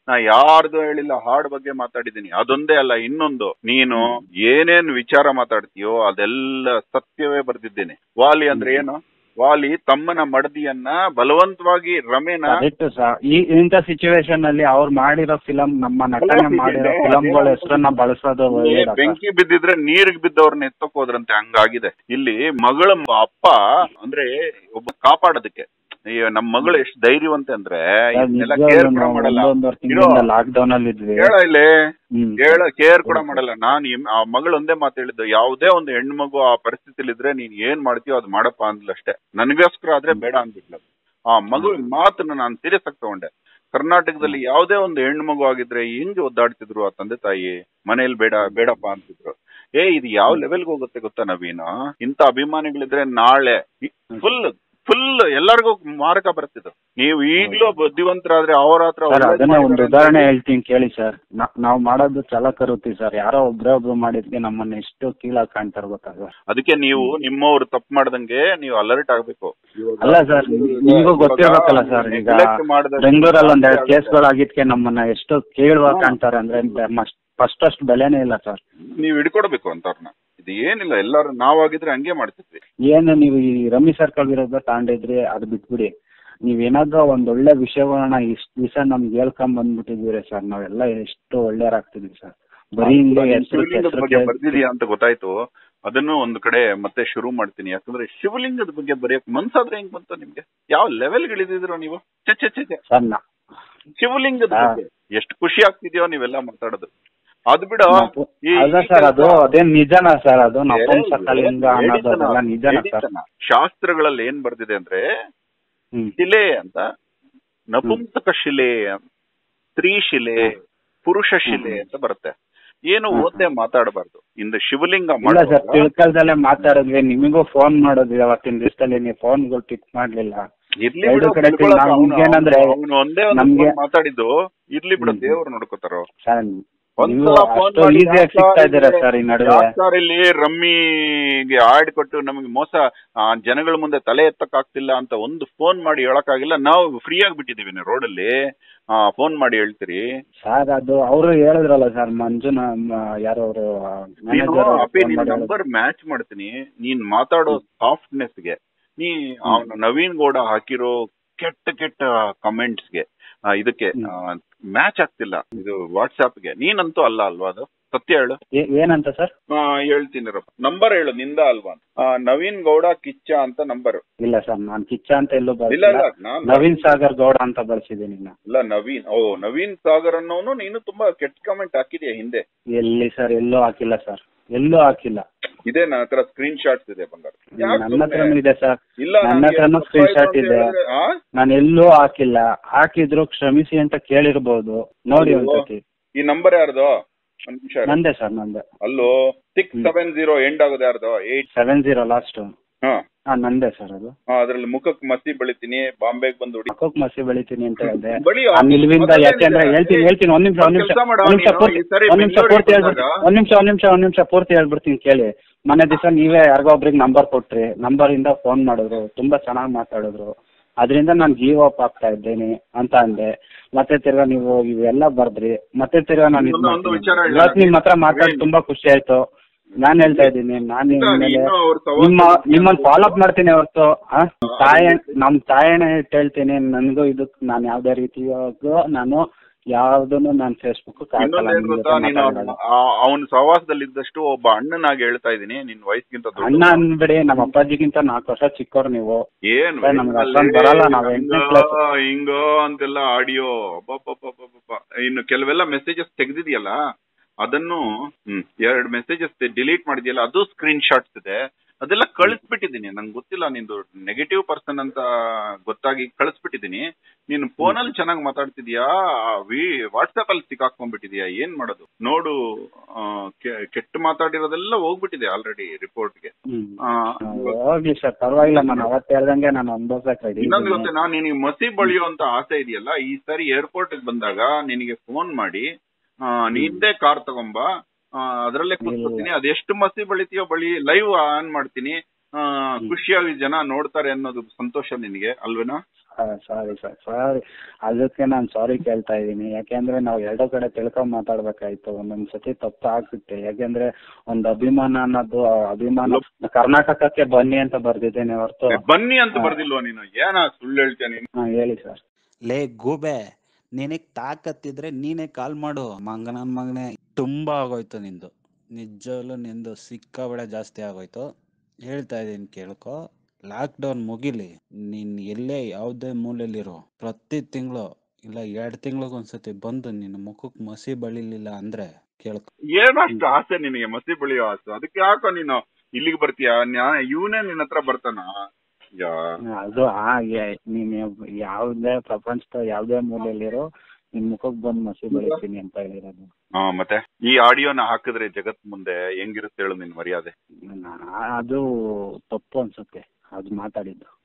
ನಾ ಯಾರ್ದು ಹೇಳಿಲ್ಲ ಹಾಡ್ ಬಗ್ಗೆ ಮಾತಾಡಿದೀನಿ ಅದೊಂದೇ ಅಲ್ಲ ಇನ್ನೊಂದು. ನೀನು ಏನೇನ್ ವಿಚಾರ ಮಾತಾಡ್ತೀಯೋ ಅದೆಲ್ಲ ಸತ್ಯವೇ ಬರ್ದಿದ್ದೇನೆ. ವಾಲಿ ಅಂದ್ರೆ ಏನು? ವಾಲಿ ತಮ್ಮನ ಮಡದಿಯನ್ನ ಬಲವಂತವಾಗಿ ರಮೇನ ಇಂಥ ಸಿಚುವೇಶನ್ ಅಲ್ಲಿ ಅವ್ರು ಮಾಡಿರೋ ಫಿಲಂ ನಮ್ಮ ನಟನೆ ಮಾಡಿರೋ ಫಿಲಂಗಳ ಹೆಸರನ್ನ ಬಳಸೋದು? ಬೆಂಕಿ ಬಿದ್ದಿದ್ರೆ ನೀರಿಗೆ ಬಿದ್ದವ್ರನ್ನ ಎತ್ತಕ್ ಹೋದ್ರಂತೆ. ಹಂಗಾಗಿದೆ. ಇಲ್ಲಿ ಮಗಳ ಅಪ್ಪ ಅಂದ್ರೆ ಒಬ್ಬ ಕಾಪಾಡೋದಕ್ಕೆ. ಈ ನಮ್ ಮಗಳು ಎಷ್ಟು ಧೈರ್ಯವಂತೆ ಅಂದ್ರೆ ಕೇರ್ ಕೂಡ ಮಾಡಲ್ಲ. ಲಾಕ್ ಡೌನ್ ಅಲ್ಲಿ ಇದ್ವಿ. ಹೇಳ ಇಲ್ಲಿ. ಹೇಳ ಕೇರ್ ಕೂಡ ಮಾಡಲ್ಲ. ನಾನ್ ಆ ಮಗಳು ಒಂದೇ ಮಾತು ಹೇಳಿದ್ದು ಯಾವುದೇ ಒಂದು ಹೆಣ್ಣು ಮಗು ಆ ಪರಿಸ್ಥಿತಿಲಿ ಇದ್ರೆ ನೀನ್ ಏನ್ ಮಾಡ್ತೀಯೋ ಅದ್ ಮಾಡಪ್ಪ ಅಂದ್ಲಷ್ಟೇ ನನಗೋಸ್ಕರ ಆದ್ರೆ ಬೇಡ ಅಂದ್ಬಿಟ್ಲ. ಆ ಮಗು ಮಾತನ್ನ ನಾನು ಸೀರಿಯಸ್ ಆಗಿ ತಗೊಂಡೆ. ಕರ್ನಾಟಕದಲ್ಲಿ ಯಾವುದೇ ಒಂದು ಹೆಣ್ಣು ಮಗು ಆಗಿದ್ರೆ ಹೆಂಗ್ ಒದ್ದಾಡ್ತಿದ್ರು ಆ ತಂದೆ ತಾಯಿ ಮನೇಲಿ ಬೇಡ ಬೇಡಪ್ಪ ಅಂತಿದ್ರು. ಏ ಇದು ಯಾವ ಲೆವೆಲ್ಗೆ ಹೋಗುತ್ತೆ ಗೊತ್ತಾ ನವೀನ? ಇಂಥ ಅಭಿಮಾನಿಗಳಿದ್ರೆ ನಾಳೆ ಫುಲ್ ಫುಲ್ ಎಲ್ಲರಿಗೂ ಮಾರಕ ಬರ್ತಿದ್ರು. ನೀವು ಈಗ್ಲೂ ಬುದ್ಧಿವಂತರಾದ್ರೆ ಅವರ ಹತ್ರ ಒಂದು ಉದಾಹರಣೆ ಹೇಳ್ತೀನಿ ಕೇಳಿ ಸರ್. ನಾವು ಮಾಡೋದು ಛಲ ಕರುತ್ತಿ ಸರ್. ಯಾರೋ ಒಬ್ರೇ ಒಬ್ರು ಮಾಡಿದ್ಕೆ ನಮ್ಮನ್ನ ಎಷ್ಟು ಕೀಳಾಗಿ ಕಾಣ್ತಾರ ಗೊತ್ತಾಗ ಅದಕ್ಕೆ ನೀವು ನಿಮ್ಮವ್ರು ತಪ್ಪು ಮಾಡ್ದಂಗೆ ನೀವು ಅಲರ್ಟ್ ಆಗ್ಬೇಕು. ಅಲ್ಲ ಸರ್ ನಿಮಗೂ ಗೊತ್ತಿರ್ಬೇಕಲ್ಲ ಸರ್ ಈಗ ಬೆಂಗಳೂರಲ್ಲಿ ಒಂದ್ ಒಂದೆರಡು ಕೇಸ್ಗಳಾಗಿದ್ಕೆ ನಮ್ಮನ್ನ ಎಷ್ಟು ಕೇಳುವಾಗ ಕಾಣ್ತಾರೆ ಅಂದ್ರೆ ಫಸ್ಟ್ ಅಷ್ಟ್ ಬೆಲೆನೇ ಇಲ್ಲ ಸರ್. ನೀವು ಹಿಡ್ಕೊಡ್ಬೇಕು ಅಂತವ್ರನ್ನ ಇದು ಏನಿಲ್ಲ ಎಲ್ಲಾರು ನಾವಾಗಿದ್ರೆ ಹಂಗೆ ಮಾಡ್ತಿದ್ವಿ. ಏನು ನೀವು ಈ ರಮಿ ಸರ್ಕಲ್ ವಿರುದ್ಧ ತಾಂಡಿದ್ರಿ ಅದು ಬಿಟ್ಬಿಡಿ. ನೀವೇನಾದ್ರೂ ಒಂದ್ ಒಳ್ಳೆ ವಿಷಯವನ್ನ ಇಷ್ಟು ದಿವಸ ನಮ್ಗೆ ಹೇಳ್ಕೊಂಡ್ ಬಂದ್ಬಿಟ್ಟಿದೀರಿ ಸರ್. ನಾವೆಲ್ಲ ಎಷ್ಟು ಒಳ್ಳೆಯರಾಗ್ತಿದ್ವಿ ಸರ್. ಬರೀ ಹಿಂಗೆ ಹೆಸರು ಶಿವಲಿಂಗದ ಬಗ್ಗೆ ಬರ್ದಿದ್ಯಾ ಅಂತ ಗೊತ್ತಾಯ್ತು. ಅದನ್ನು ಒಂದು ಕಡೆ ಮತ್ತೆ ಶುರು ಮಾಡ್ತೀನಿ. ಯಾಕಂದ್ರೆ ಶಿವಲಿಂಗದ ಬಗ್ಗೆ ಬರೆಯಕ್ ಮನ್ಸಾದ್ರೆ ಹೆಂಗ್ ಬಂತು ನಿಮ್ಗೆ? ಯಾವ ಲೆವೆಲ್ ಇಳಿದಿದ್ರು ನೀವು? ಚೆ ಚೆ. ಸರ್ ನಾ ಶಿವಲಿಂಗದ ಹಾ. ಬಗ್ಗೆ ಎಷ್ಟು ಖುಷಿ ಆಗ್ತಿದ್ಯೋ ನೀವೆಲ್ಲ ಮಾತಾಡೋದು. ಅದು ಬಿಡು. ನಪು- ಅಲ್ಲ ಸರ್ ಅದು ಅದೇನ್ ನಿಜನಾ ಸರ್ ಅದು ನಪುಂಸಕಲಿಂಗ ಅನ್ನೋದು ಅದೆಲ್ಲ ನಿಜನಾ ಸರ್. ಶಾಸ್ತ್ರಗಳಲ್ಲಿ ಏನ್ ಬರ್ದಿದೆ ಅಂದ್ರೆ ಶಿಲೆ ಅಂತ ನಪುಂಸಕ ಶಿಲೆ ಸ್ತ್ರೀ ಶಿಲೆ ಪುರುಷ ಶಿಲೆ ಅಂತ ಬರುತ್ತೆ. ಏನು. ಓದ್ದೆ ಮಾತಾಡಬಾರ್ದು. ಇಂದ ಶಿವಲಿಂಗ ಇಲ್ಲ ಸರ್ ತಿಳ್ಕಲ್ದಲ್ಲೇ ಮಾತಾಡಿದ್ವಿ ನಿಮಗೂ ಫೋನ್ ಮಾಡೋದು ಅವತ್ತಿನ ದಿವಸದಲ್ಲಿ ನೀವು ಫೋನ್ಗಳು ಪಿಕ್ ಮಾಡ್ಲಿಲ್ಲ. ಇರ್ಲಿ ಬಿಡು ನಮ್ಗೆ- ಮಾತಾಡಿದ್ದು. ಇರ್ಲಿ ಬಿಡು. ದೇವ್ರು ನೋಡ್ಕೋತಾರೋ. ಸರ್ ಇಲ್ಲಿ- ರಮ್ಮಿಗೆ ಆಡ್ ಕೊಟ್ಟು ನಮಗೆ ಮೋಸ ಜನಗಳ ಮುಂದೆ ತಲೆ ಎತ್ತಕ್ಕಾಗ್ತಿಲ್ಲ ಅಂತ ಒಂದು ಫೋನ್ ಮಾಡಿ ಹೇಳಕ್ಕಾಗಿಲ್ಲ. ನಾವು ಫ್ರೀ ಆಗಿಬಿಟ್ಟಿದೀವಿ ಅಲ್ಲಿ. ಫೋನ್ ಮಾಡಿ ಹೇಳ್ತೀರಿ. ಸರ್ ಅದು ಅವರು ಹೇಳಿದ್ರಲ್ಲ ಸರ್ ಮಂಜುನ ಯಾರು ಅವರು ನಂಬರ್ ಮ್ಯಾಚ್ ಮಾಡ್ತೀನಿ. ನೀನ್ ಮಾತಾಡೋ ಸಾಫ್ಟ್ನೆಸ್ಗೆ ನೀ ನವೀನ್ ಗೌಡ ಹಾಕಿರೋ ಕೆಟ್ಟ ಕೆಟ್ಟ ಕಮೆಂಟ್ಸ್ಗೆ ಆ, ಇದಕ್ಕೆ ಮ್ಯಾಚ್ ಆಗ್ತಿಲ್ಲ. ಇದು ವಾಟ್ಸ್ಆಪ್ಗೆ ನೀನಂತೂ ಅಲ್ಲ ಅಲ್ವಾ ಅದು? ಸತ್ಯ ಹೇಳು. ಏನಂತ ಸರ್? ಆ, ಹೇಳ್ತೀನಿ ನಂಬರ್ ಹೇಳು ನಿಂದ ಅಲ್ವಾ? ನವೀನ್ ಗೌಡ ಕಿಚ್ಚ ಅಂತ ನಂಬರ್ ಇಲ್ಲ ಸರ್ ನಾನು ಕಿಚ್ಚ ಅಂತ ಎಲ್ಲೂ ಇಲ್ಲ ಇಲ್ಲ ನಾನ್ ನವೀನ್ ಸಾಗರ್ ಗೌಡ ಅಂತ ಬಳಸಿದ್ದೀನಿ ಇಲ್ಲ ನವೀನ್ ಓ ನವೀನ್ ಸಾಗರ್ ಅನ್ನೋನು ನೀನು ತುಂಬಾ ಕೆಟ್ಟ ಕಮೆಂಟ್ ಹಾಕಿದ್ಯಾ ಹಿಂದೆ? ಎಲ್ಲಿ ಸರ್ ಎಲ್ಲೂ ಹಾಕಿಲ್ಲ ಸರ್. ಎಲ್ಲೂ ಹಾಕಿಲ್ಲ. ಇದೆ ನನ್ನ ಹತ್ರ ಸ್ಕ್ರೀನ್ ಶಾಟ್ಸ್ ಇದೆ ಬಂಗಾರ. ನನ್ನ? ಹತ್ರನೂ ಇದೆ ಸರ್? ಇಲ್ಲ ನನ್ನ ಹತ್ರನೂ ಸ್ಕ್ರೀನ್ ಶಾಟ್ ಇದೆ. ನಾನು ಎಲ್ಲೂ ಹಾಕಿಲ್ಲ. ಹಾಕಿದ್ರು ಕ್ಷಮಿಸಿ ಅಂತ ಕೇಳಿರ್ಬೋದು. ನೋಡಿ. ಒಂದ್ಸತಿ. ಈ ನಂಬರ್ ಯಾರ್ದು. ನಂದೇ ಸರ್ ನಂದೆ. ಅಲ್ಲೋ ಸಿಕ್ಸ್ ಸೆವೆನ್ ಜೀರೋ ಎಂಡ್ ಆಗೋದು ಯಾರ್ದು? ಏಟ್ ಸೆವೆನ್ ಜೀರೋ ಲಾಸ್ಟ್ ಹಾ ನಂದೇ ಸರ್ ಅದು. ಅದ್ರಲ್ಲಿ ಮುಖಕ್ಕೆ ಮಸಿ ಬೆಳಿತೀನಿ ಬಾಂಬೆಗೆ ಬಂದು ಹೊಡಿ ಮಕ್ಕಕ್ ಮಸಿ ಬೆಳಿತೀನಿ ಅಂತ ಹೇಳಿದೆ. ಬಳಿ ಆ ನಿಲ್ವಿಂದ ಯಾಕೆಂದ್ರೆ. ಹೇಳ್ತೀನಿ ಹೇಳ್ತೀನಿ ಒಂದ್ ನಿಮಿಷ ಒಂದ್ ನಿಮಿಷ ಕೆಲ್ಸ ಮಾಡು, ಒಂದ್ ನಿಮಿಷ ನೀನು ಪೂರ್ತಿ ಈ ಸರಿ ಒಂದ್ ನಿಮಿಷ ಬೆಂಗಳೂರಿಗೆ ಪೂರ್ತಿ ಹೇಳ್ಬಿಡ್ತೀನಿ ಬಂದಾಗ- ಒಂದ್ ನಿಮಿಷ ಒಂದ್ ನಿಮಿಷ ಒಂದ್ ನಿಮಿಷ ಪೂರ್ತಿ ಹೇಳ್ಬಿಡ್ತೀನಿ ಕೇಳಿ. ಮನೆ ದಿವಸ ನೀವೇ ಯಾರಿಗೋ ಒಬ್ರಿಗೆ ನಂಬರ್ ಕೊಟ್ರಿ ನಂಬರ್ ಇಂದ ಫೋನ್ ಮಾಡಿದ್ರು ತುಂಬಾ ಚೆನ್ನಾಗಿ ಮಾತಾಡಿದ್ರು. ಅದರಿಂದ ನಾನು ಜೀವ ಅಪ್ ಆಗ್ತಾ ಇದ್ದೇನೆ ಅಂತ ಅಂದೆ. ಮತ್ತೆ ತಿರ್ಗಾ ನೀವು ಇವೆಲ್ಲ ಬರ್ದ್ರಿ ಮತ್ತೆ ತಿರ್ಗಾ ನಾನು ಇದು ಇನ್ನೊಂದು- ಒಂದು ವಿಚಾರ ಹೇಳು ಇವತ್ತು ನಿಮ್ ಹತ್ರ ಮಾತಾಡಿ ನವೀನ್. ತುಂಬಾ ಖುಷಿ ಆಯ್ತು. ನಾನ್ ಹೇಳ್ತಾ ಇದ್ದೀನಿ ನಾನು ನಿಮ್ಮ ನಿಮ್ಮನ್ನ ಫಾಲೋ ಅಪ್ ಮಾಡ್ತೀನಿ ಹೊರತು ತಾಯಿ ನಮ್ ತಾಯಣ್ಣ ಹೇಳ್ತೀನಿ ನನಗೂ ಇದಕ್ ನಾನು ಯಾವ್ದೇ ರೀತಿಯಾಗೂ ನಾನು ಯಾವ್ದನ್ನು ನಾನು ಫೇಸ್ಬುಕ್ ಅವನ ಸಹವಾಸದಲ್ಲಿ ಸಹವಾಸದಲ್ಲಿದ್ದಷ್ಟು ಒಬ್ಬ ಅಣ್ಣನಾಗಿ ಹೇಳ್ತಾ ಇದೀನಿ ನಿನ್ ವಯಸ್ಸಿಗಿಂತ ಅಣ್ಣ ಅನ್ಬಿಡಿ ನಮ್ಮ ಅಪ್ಪಾಜಿಗಿಂತ ನಾಲ್ಕು ವರ್ಷ ಚಿಕ್ಕವ್ರು ನೀವು. ಏನ್ ಬರಲ್ಲ, ನಾವ್. ಹಿಂಗೋ ಅಂತೆಲ್ಲ ಆಡಿಯೋ ಇನ್ನು ಕೆಲವೆಲ್ಲ ಮೆಸೇಜಸ್ ತೆಗ್ದಿದ್ಯಲ್ಲ? ಅದನ್ನು ಎರಡು ಮೆಸೇಜಸ್ ಡಿಲೀಟ್ ಮಾಡಿದ್ಯಲ್ಲ ಅದು ಸ್ಕ್ರೀನ್ ಶಾಟ್ಸ್ ಇದೆ. ಅದೆಲ್ಲ ಕಳಿಸ್ಬಿಟ್ಟಿದ್ದೀನಿ. ನಂಗೆ ಗೊತ್ತಿಲ್ಲ ನಿಂದು ನೆಗೆಟಿವ್ ಪರ್ಸನ್ ಅಂತ ಗೊತ್ತಾಗಿ ಕಳಿಸ್ಬಿಟ್ಟಿದ್ದೀನಿ. ನೀನು ಫೋನಲ್ಲಿ ಚೆನ್ನಾಗಿ ಮಾತಾಡ್ತಿದ್ಯಾ? ವಿ ವಾಟ್ಸ್ಆಪ್ ಅಲ್ಲಿ ಸಿಕ್ಕಾಕೊಂಡ್ಬಿಟ್ಟಿದ್ಯಾ ಏನ್ ಮಾಡೋದು? ನೋಡು ಕೆಟ್ಟ ಮಾತಾಡಿರೋದೆಲ್ಲ ಹೋಗ್ಬಿಟ್ಟಿದೆ ಆಲ್ರೆಡಿ ರಿಪೋರ್ಟ್ಗೆ ಹೋಗ್ಲಿ ಸರ್ ಪರವಾಗಿಲ್ಲ ನಾನು ಅವತ್ತು ಹೇಳ್ದಂಗೆ ನಾನು ಅನ್ಭವ್ಸಕ್ ಇನ್ನೊಂದು ಇದ್ದೀನಿ. ಗೊತ್ತೇನಾ ನಿನಗೆ ಮಸಿ ಬಳಿಯುವಂತ ಆಸೆ ಇದೆಯಲ್ಲ ಈ ಸಾರಿ ಏರ್ಪೋರ್ಟ್ ಬಂದಾಗ ನಿನಗೆ ಫೋನ್ ಮಾಡಿ ನಿಂದೇ ಕಾರ್ ತಗೊಂಬ. ಅದರಲ್ಲೇ ಅದ್ರಲ್ಲೇ ಕೂತ್ಕೊತೀನಿ ಅದೆಷ್ಟು ಮಸಿ ಬಳಿತೀಯೋ ಬಳಿ ಲೈವ್ ಆನ್ ಮಾಡ್ತೀನಿ. ಖುಷಿಯಾಗಿ ಜನ ನೋಡ್ತಾರೆ ಅನ್ನೋದು ಸಂತೋಷ ನಿನಗೆ ಅಲ್ವೇನಾ? ಸಾರಿ ಸರ್ ಸಾರಿ ಅದಕ್ಕೆ ನಾನು ಸಾರಿ ಕೇಳ್ತಾ ಇದ್ದೀನಿ. ಯಾಕೆಂದ್ರೆ ನಾವು ಎರಡೋ ಕಡೆ ತಿಳ್ಕೊಂಡ್ ಮಾತಾಡ್ಬೇಕಾಯ್ತು. ಒಂದೊಂದ್ ಸತಿ ತಪ್ಪು ಆಗ್ಬಿಟ್ಟೆ. ಯಾಕೆಂದ್ರೆ ಒಂದು ಅಭಿಮಾನ ಅನ್ನೋದು ಅಭಿಮಾನ ಕರ್ನಾಟಕಕ್ಕೆ ಬನ್ನಿ ಅಂತ ಬರ್ದಿದ್ದೇನೆ ಹೊರತು. ಬನ್ನಿ ಅಂತ ಬರ್ದಿಲ್ವಾ ನೀನು? ಏನ ಸುಳ್ಳು ಹೇಳ್ತೇನೆ ನೀನು? ಹೇಳಿ ಸರ್ ಲೇ ಗೂಬೆ. ನಿನಗ್ ತಾಕತ್ತಿದ್ರೆ ನೀನೇ ಕಾಲ್ ಮಾಡು. ಮಂಗನ ಮಗನೇ, ತುಂಬಾ ಆಗೋಯ್ತು ನಿಂದು. ನಿಜವಲ್ಲೂ ನಿಂದು ಸಿಕ್ಕಾಬಳೆ ಜಾಸ್ತಿ ಆಗೋಯ್ತು. ಹೇಳ್ತಾ ಇದೀನಿ ಕೇಳ್ಕೊ. ಲಾಕ್ಡೌನ್ ಮುಗಿಲಿ. ನೀನ್ ಎಲ್ಲೇ ಯಾವುದೇ ಮೂಲೆಯಲ್ಲಿರೋ. ಪ್ರತಿ ತಿಂಗಳು ಇಲ್ಲ ಎರಡ್ ತಿಂಗಳಿಗೊಂದ್ಸತಿ ಬಂದು ನಿನ್ನ ಮುಖಕ್ ಮಸಿ ಬಳಿಲಿಲ್ಲ ಅಂದ್ರೆ ಕೇಳ್ಕೊ. ಏನಷ್ಟು ಆಸೆ ನಿನಗೆ? ಮಸಿ ಬಳಿಯೋ ಆಸೆ. ಅದಕ್ಕೆ ಯಾಕೋ ನೀನು ಇಲ್ಲಿಗೆ ಬರ್ತೀಯ? ಇವನೇ ನಿನ್ನ ಹತ್ರ ಬರ್ತಾನ? ಅದು ಹಾಗೆ. ನೀನ್ ಯಾವ- ಯಾವ್ದೇ ಪ್ರಪಂಚದ ಯಾವ್ದೇ ಮೂಲೆಯಲ್ಲಿರೋ ನಿಮ್ ಮುಖಕ್ ಬಂದ್ ಮಸಿ ಬೆಳಿತೀನಿ ಅಂತ ಹೇಳಿರೋದು. ಹಾ ಮತ್ತೆ ಈ ಆಡಿಯೋನ ಹಾಕಿದ್ರೆ ಜಗತ್ ಮುಂದೆ ಹೆಂಗಿರುತ್ತೆ ಹೇಳು ನಿನ್ ಮರ್ಯಾದೆ. ಅದು ತಪ್ಪು ಅನ್ಸುತ್ತೆ. ಅದು ಮಾತಾಡಿದ್ದು.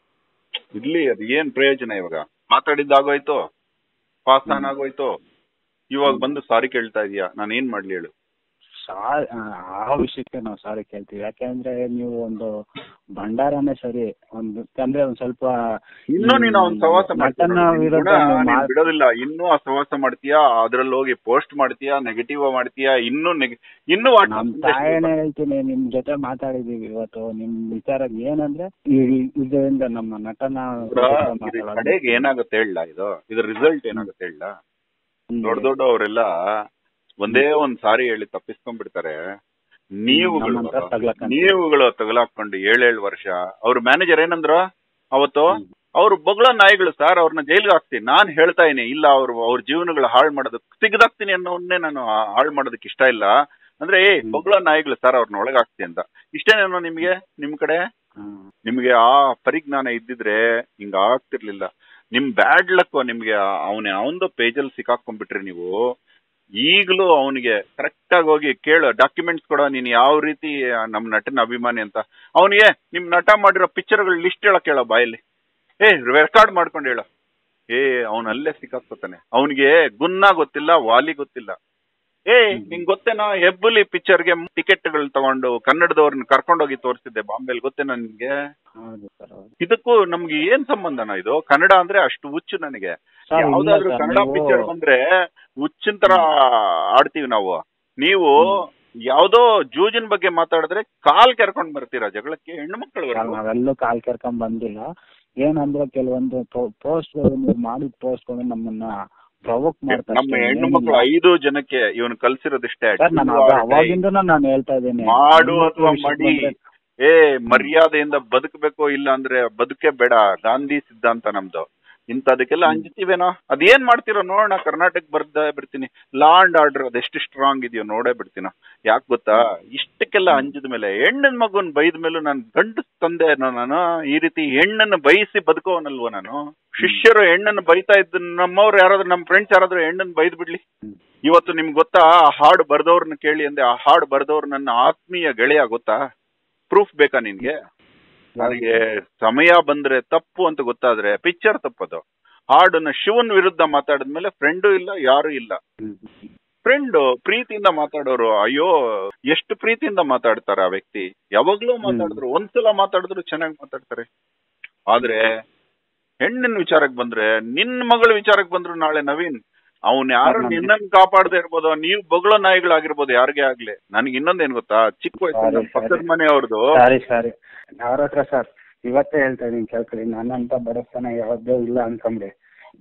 ಇರ್ಲಿ ಅದು ಏನ್ ಪ್ರಯೋಜನ ಇವಾಗ? ಮಾತಾಡಿದ್ದಾಗೋಯ್ತು ಪಾಸ್ ಆನ್ ಆಗೋಯ್ತು? ಇವಾಗ ಬಂದು ಸಾರಿ ಕೇಳ್ತಾ ಇದೀಯಾ? ನಾನು ಏನ್ ಮಾಡ್ಲಿ ಹೇಳು? ಸಾ- ಆ ವಿಷಯಕ್ಕೆ ನಾವು ಸಾರಿ ಕೇಳ್ತೀವಿ. ಯಾಕೆಂದ್ರೆ ನೀವು ಒಂದು ಭಂಡಾರನೇ ಸರಿ ಒಂದು ಅಂದ್ರೆ ಒಂದ್ ಸ್ವಲ್ಪ ಇನ್ನು ನೀನು ಅವ್ನ ಸವಾಸ ಬಿಡೋದಿಲ್ಲ. ಇನ್ನೂ ಆ ಸವಾಸ ಮಾಡ್ತೀಯಾ? ಅದ್ರಲ್ಲಿ ಹೋಗಿ ಪೋಸ್ಟ್ ಮಾಡ್ತೀಯಾ? ನೆಗೆಟಿವ್ ಮಾಡ್ತೀಯಾ? ಇನ್ನು ಇನ್ನು ನಮ್ ತಾಯನೇ ಹೇಳ್ತೀನಿ ನಿಮ್ ಜೊತೆ ಮಾತಾಡಿದೀವಿ ಇವತ್ತು. ನಿಮ್ ವಿಚಾರ ಏನಂದ್ರೆ ಇದರಿಂದ ನಮ್ಮ ನಟನ. ಕಡೆಗೆ ಏನಾಗುತ್ತೆ ಹೇಳ ಇದು? ಇದ್ರ ರಿಸಲ್ಟ್ ಏನಾಗುತ್ತೆ ಹೇಳ? ದೊಡ್ಡ ದೊಡ್ಡ ದೊಡ್ಡವರೆಲ್ಲ ಒಂದೇ ಒಂದ್ ಸಾರಿ ಹೇಳಿ ತಪ್ಪಿಸ್ಕೊಂಡ್ಬಿಡ್ತಾರೆ. ನೀವುಗಳು. ನೀವುಗಳು ತಗಲಾಕೊಂಡು ಏಳೇಳು ವರ್ಷ. ಅವ್ರ ಮ್ಯಾನೇಜರ್ ಏನಂದ್ರ ಅವತ್ತು ಅವ್ರ ಬೊಗಳ ನಾಯಿಗಳು ಸರ್ ಅವ್ರನ್ನ ಜೈಲ್ಗೆ ಹಾಕ್ತೀನಿ. ನಾನ್ ಹೇಳ್ತಾ ಇದೀನಿ ಇಲ್ಲ ಅವ್ರು ಅವ್ರ ಜೀವನಗಳು ಹಾಳು ಮಾಡೋದಕ್ಕೆ ತೆಗ್ದಾಕ್ತೀನಿ ಅನ್ನೋನ್ನೇ ನಾನು ಹಾಳು ಮಾಡೋದಕ್ಕೆ ಇಷ್ಟ ಇಲ್ಲ. ಅಂದ್ರೆ ಏ ಬೊಗಳ ನಾಯಿಗಳು ಸರ್ ಅವ್ರನ್ನ ಒಳಗೆ ಹಾಕ್ತಿ ಅಂತ. ಇಷ್ಟೇನೇನೋ ನಿಮ್ಗೆ ನಿಮ್ ಕಡೆ. ನಿಮ್ಗೆ ಆ ಪರಿಜ್ಞಾನ ಇದ್ದಿದ್ರೆ ಹಿಂಗ ಆಗ್ತಿರ್ಲಿಲ್ಲ. ನಿಮ್ ಬ್ಯಾಡ್ ಲಕ್ ನಿಮ್ಗೆ ಅವನೇ ಅವನದು ಪೇಜಲ್ಲಿ ಸಿಕ್ಕಾಕೊಂಡ್ಬಿಟ್ರಿ ನೀವು. ಈಗಲೂ ಅವನಿಗೆ ಕರೆಕ್ಟ್ ಆಗಿ ಹೋಗಿ ಕೇಳು ಡಾಕ್ಯುಮೆಂಟ್ಸ್ ಕೊಡೋ ನೀನ್ ಯಾವ ರೀತಿ ನಮ್ ನಟನ ಅಭಿಮಾನಿ ಅಂತ. ಅವನಿಗೆ ನಿಮ್ ನಟ ಮಾಡಿರೋ ಪಿಕ್ಚರ್ಗಳ ಲಿಸ್ಟ್ ಹೇಳಕ್ ಹೇಳ ಬಾಯಲ್ಲಿ ಏ ರೆಕಾರ್ಡ್ ಮಾಡ್ಕೊಂಡು ಹೇಳ. ಏ ಅವನಲ್ಲೇ ಅಲ್ಲೇ ಸಿಕ್ಕಾಕೋತಾನೆ ಅವನಿಗೆ ಗುನ್ನ ಗೊತ್ತಿಲ್ಲ ವಾಲಿ ಗೊತ್ತಿಲ್ಲ. ಏ ನಿಂಗ್ ಗೊತ್ತೇನೋ ಹೆಬ್ಬುಲಿ ಪಿಕ್ಚರ್ಗೆ ಟಿಕೆಟ್ಗಳು ತಗೊಂಡು ಕನ್ನಡದವ್ರನ್ನ ಕರ್ಕೊಂಡೋಗಿ ತೋರಿಸಿದ್ದೆ ಬಾಂಬೆಲ್ ಗೊತ್ತೇನೋ ನಿನ್ಗೆ? ಹೌದು. ಇದಕ್ಕೂ ನಮ್ಗೆ ಏನ್ ಸಂಬಂಧನ ಇದು? ಕನ್ನಡ ಅಂದ್ರೆ ಅಷ್ಟು ಹುಚ್ಚು ನನಗೆ. ಯಾವ್ದಾದ್ರು ಕನ್ನಡ ಪಿಕ್ಚರ್ ಬಂದ್ರೆ ಹುಚ್ಚಿನ ತರ ಆಡ್ತೀವಿ ನಾವು. ನೀವು ಯಾವ್ದೋ ಜೂಜಿನ ಬಗ್ಗೆ ಮಾತಾಡಿದ್ರೆ ಕಾಲ್ ಕರ್ಕೊಂಡ್ ಬರ್ತೀರಾ? ಜಗಳಕ್ಕೆ ಹೆಣ್ಣು ಮಕ್ಕಳು ನಾವೆಲ್ಲೂ ಕಾಲ್ ಕರ್ಕೊಂಡ್ ಬಂದಿಲ್ಲ. ಏನಂದ್ರೆ ಕೆಲವೊಂದು ಪೋಸ್ಟ್ ನೀವು ಮಾಡಿದ ಪೋಸ್ಟ್ ನಮ್ಮನ್ನ ಪ್ರವೋಕ್ ಮಾಡ್ತಾರೆ ನಮ್ಮ ಹೆಣ್ಣು ಮಕ್ಕಳು ಐದು ಜನಕ್ಕೆ ಇವನು ಕಲ್ಸಿರೋದಿಷ್ಟೇ ಸರ್ ನಾನು ಹೇಳ್ತಾ ಇದ್ದೀನಿ. ಮಾಡು ಅಥವಾ ಮಡಿ. ಏ ಮರ್ಯಾದೆಯಿಂದ ಬದುಕಬೇಕು ಇಲ್ಲ ಅಂದ್ರೆ ಬದುಕೆ ಬೇಡ. ಗಾಂಧಿ ಸಿದ್ಧಾಂತ ನಮ್ದು. ಇಂಥದಕ್ಕೆಲ್ಲ ಅಂಜ್ತೀವೇನೋ? ಅದೇನ್ ಮಾಡ್ತೀರೋ ನೋಡೋಣ ಕರ್ನಾಟಕ ಬರ್ದ ಬಿಡ್ತೀನಿ. ಲಾ ಅಂಡ್ ಆರ್ಡರ್ ಅದೆಷ್ಟು ಸ್ಟ್ರಾಂಗ್ ಇದೆಯೋ ನೋಡೇ ಬಿಡ್ತೀನೋ ಯಾಕೆ ಗೊತ್ತಾ? ಇಷ್ಟಕ್ಕೆಲ್ಲ ಅಂಜಿದ ಮೇಲೆ ಹೆಣ್ಣಿನ ಮಗುನ್ ಬೈದ ಮೇಲೂ ನಾನು ಗಂಡು ತಂದೆ ನಾನು ಈ ರೀತಿ ಹೆಣ್ಣನ್ನು ಬಯಸಿ ಬದುಕೋನಲ್ವ ನಾನು? ಶಿಷ್ಯರು ಹೆಣ್ಣನ್ನು ಬೈತಾ ಇದ್ದ ನಮ್ಮವ್ರು ಯಾರಾದ್ರೂ ನಮ್ಮ ಫ್ರೆಂಡ್ಸ್ ಯಾರಾದ್ರೂ ಹೆಣ್ಣನ್ನು ಬೈದ್ ಬಿಡ್ಲಿ. ಇವತ್ತು ನಿಮ್ಗೆ ಗೊತ್ತಾ? ಆ ಹಾಡು ಬರ್ದವ್ರನ್ನ ಕೇಳಿ ಅಂದ್ರೆ ಆ ಹಾಡು ಬರ್ದವ್ರು ನನ್ನ ಆತ್ಮೀಯ ಗೆಳೆಯ ಗೊತ್ತಾ? ಪ್ರೂಫ್ ಬೇಕಾ ನಿನ್ಗೆ? ನನಗೆ ಸಮಯ ಬಂದ್ರೆ ತಪ್ಪು ಅಂತ ಗೊತ್ತಾದ್ರೆ ಪಿಕ್ಚರ್ ತಪ್ಪದು. ಹಾಡನ್ನ ಶಿವನ್ ವಿರುದ್ಧ ಮಾತಾಡಿದ್ಮೇಲೆ ಫ್ರೆಂಡು ಇಲ್ಲ ಯಾರು ಇಲ್ಲ. ಫ್ರೆಂಡ್ ಪ್ರೀತಿಯಿಂದ ಮಾತಾಡೋರು ಅಯ್ಯೋ ಎಷ್ಟು ಪ್ರೀತಿಯಿಂದ ಮಾತಾಡ್ತಾರೆ ಆ ವ್ಯಕ್ತಿ? ಯಾವಾಗ್ಲೂ ಮಾತಾಡಿದ್ರು ಒಂದ್ಸಲ ಮಾತಾಡಿದ್ರು ಚೆನ್ನಾಗಿ ಮಾತಾಡ್ತಾರೆ. ಆದ್ರೆ ಹೆಣ್ಣಿನ ವಿಚಾರಕ್ಕೆ ಬಂದ್ರೆ ನಿನ್ ಮಗಳ ವಿಚಾರಕ್ಕೆ ಬಂದ್ರು ನಾಳೆ ನವೀನ್ ಅವ್ನ್ ಯಾರು? ನಿನ್ನ ಕಾಪಾಡದೇ ನಿನ್ನನ್ ಕಾಪಾಡದೆ ಇರ್ಬೋದು. ನೀವು ಬೊಗಳೋ ನಾಯಿಗಳಾಗಿರ್ಬೋದು ಯಾರಿಗೆ ಆಗ್ಲಿ. ನನಗೆ ಇನ್ನೊಂದೇನ್ ಗೊತ್ತಾ? ಚಿಕ್ಕ ವಯಸ್ಸು ಪಕ್ಕದ. ಮನೆಯವ್ರದ್ದು ಸಾರಿ ಸಾರಿ ಅವ್ರ ಹತ್ರ ಸರ್ ಇವತ್ತೇ ಹೇಳ್ತಾ ಇದೀನಿ ಕೇಳ್ಕೊಳ್ಳಿ. ನನ್ನಂತ ಬಡಸ್ತನ ಯಾವ್ದೋ ಇಲ್ಲ ಅನ್ಕೊಂಬಿಡಿ.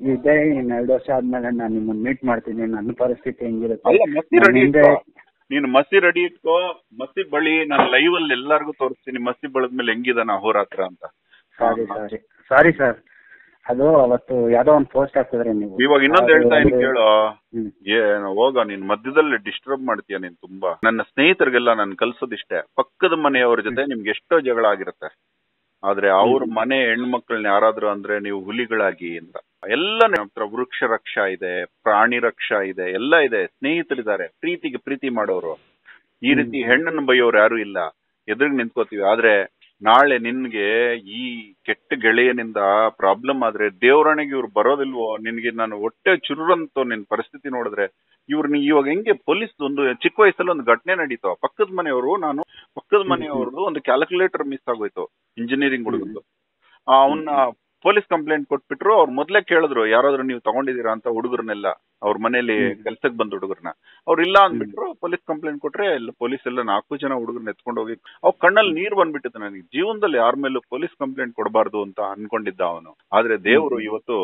ಇದೇ ಇನ್ ಎರಡು ವರ್ಷ ಆದ್ಮೇಲೆ ನಾನು ನಿಮ್ಮನ್ನ ಮೀಟ್ ಮಾಡ್ತೀನಿ. ನನ್ನ ಪರಿಸ್ಥಿತಿ ಹೆಂಗಿರುತ್ತೆ? ನೀನ್ ಮಸಿ ನಾನ್ ರೆಡಿ ಹಿಂದೆ- ಇಟ್ಕೋ. ನೀನು ಮಸಿ ರೆಡಿ ಇಟ್ಕೋ. ಮಸಿ ಬಳಿ ನಾನು ಲೈವ್ ಅಲ್ಲಿ ಎಲ್ಲಾರ್ಗು ತೋರಿಸ್ತೀನಿ. ಮಸಿ ಬಳದ್ಮೇಲೆ ಹೆಂಗಿದಾನ ಹೋರಾತ್ರ ಅಂತ. ಸಾರಿ ಸಾರಿ ಸಾರಿ ಸರ್ ಅದು ಅವತ್ತು ಯಾವ್ದೋ ಒಂದು ಪೋಸ್ಟ್ ಹಾಕಿದ್ರೆ ನೀವು. ಇವಾಗ ಇನ್ನೊಂದು ಹೇಳ್ತಾ ಅದು- ಕೇಳು. ಏನು ಹೋಗ ನೀನ್ ಮಧ್ಯದಲ್ಲಿ ಡಿಸ್ಟರ್ಬ್ ಮಾಡ್ತೀಯ ನೀನ್ ತುಂಬಾ. ನನ್ನ ಸ್ನೇಹಿತರಿಗೆಲ್ಲ ನಾನು ಕಲ್ಸೋದಿಷ್ಟೇ. ಪಕ್ಕದ ಮನೆಯವ್ರ ಜೊತೆ ನಿಮ್ಗೆ ಎಷ್ಟೋ ಜಗಳ ಆಗಿರುತ್ತೆ. ಆದ್ರೆ ಅವ್ರ ಮನೆ ಹೆಣ್ಮಕ್ಳನ್ನ ಯಾರಾದ್ರೂ ಅಂದ್ರೆ ನೀವು ಹುಲಿಗಳಾಗಿ ಅಂತ. ಎಲ್ಲ ಹತ್ರ ವೃಕ್ಷ ರಕ್ಷಾ ಇದೆ ಪ್ರಾಣಿ ರಕ್ಷಾ ಇದೆ ಎಲ್ಲ ಇದೆ. ಸ್ನೇಹಿತರಿದ್ದಾರೆ. ಪ್ರೀತಿಗೆ ಪ್ರೀತಿ ಮಾಡೋರು. ಈ ರೀತಿ ಹೆಣ್ಣನ್ನು ಬೈಯೋರು ಯಾರು ಇಲ್ಲ. ಎದುರಿಗೆ ನಿಂತ್ಕೋತೀವಿ. ಆದ್ರೆ ನಾಳೆ ನಿನ್ಗೆ ಈ ಕೆಟ್ಟ ಗೆಳೆಯನಿಂದ ಪ್ರಾಬ್ಲಮ್ ಆದ್ರೆ ದೇವರಣೆಗೆ ಇವ್ರು ಬರೋದಿಲ್ವೋ? ನಿನ್ಗೆ ನಾನು ಹೊಟ್ಟೆ ಚುರುರಂತೋ ನಿನ್ ಪರಿಸ್ಥಿತಿ ನೋಡಿದ್ರೆ? ಇವ್ರನ್ನ ಇವಾಗ ಹೆಂಗೆ ಪೊಲೀಸ್ ಒಂದು ಚಿಕ್ಕ ವಯಸ್ಸಲ್ಲಿ ಒಂದು ಘಟನೆ ನಡೀತು? ಪಕ್ಕದ ಮನೆಯವರು ನಾನು ಪಕ್ಕದ ಮನೆಯವ್ರದ್ದು ಒಂದು ಕ್ಯಾಲ್ಕುಲೇಟರ್ ಮಿಸ್ ಆಗೋಯ್ತು ಇಂಜಿನಿಯರಿಂಗ್ ಹುಡುಗದ್ದು ಅವನ್ನ ಪೊಲೀಸ್ ಕಂಪ್ಲೇಂಟ್ ಕೊಟ್ಬಿಟ್ರು ಅವ್ರು ಮೊದ್ಲೇ ಕೇಳಿದ್ರು ಯಾರಾದ್ರೂ ನೀವು ತಗೊಂಡಿದೀರಾ ಅಂತ ಹುಡುಗರನ್ನೆಲ್ಲ. ಅವ್ರ ಮನೇಲಿ ಕೆಲ್ಸಕ್ ಬಂದ ಹುಡುಗರ್ನ ಅವ್ರು ಇಲ್ಲ ಅಂದ್ಬಿಟ್ರು ಪೊಲೀಸ್ ಕಂಪ್ಲೇಂಟ್ ಕೊಟ್ರೆ ಇಲ್ಲಿ ಪೊಲೀಸ್ ಎಲ್ಲ ನಾಲ್ಕು ಜನ ಹುಡುಗರನ್ನ ಎತ್ಕೊಂಡು ಹೋಗಿ ಅವ್ ಕಣ್ಣಲ್ಲಿ ನೀರ್ ಬಂದ್ಬಿಟ್ಟಿದೆ ನನಗೆ. ಜೀವನದಲ್ಲಿ ಯಾರ ಮೇಲೂ ಪೊಲೀಸ್ ಕಂಪ್ಲೇಂಟ್ ಕೊಡಬಾರ್ದು ಅಂತ ಅನ್ಕೊಂಡಿದ್ದ ಅವನು. ಆದ್ರೆ ದೇವ್ರು ಇವತ್ತು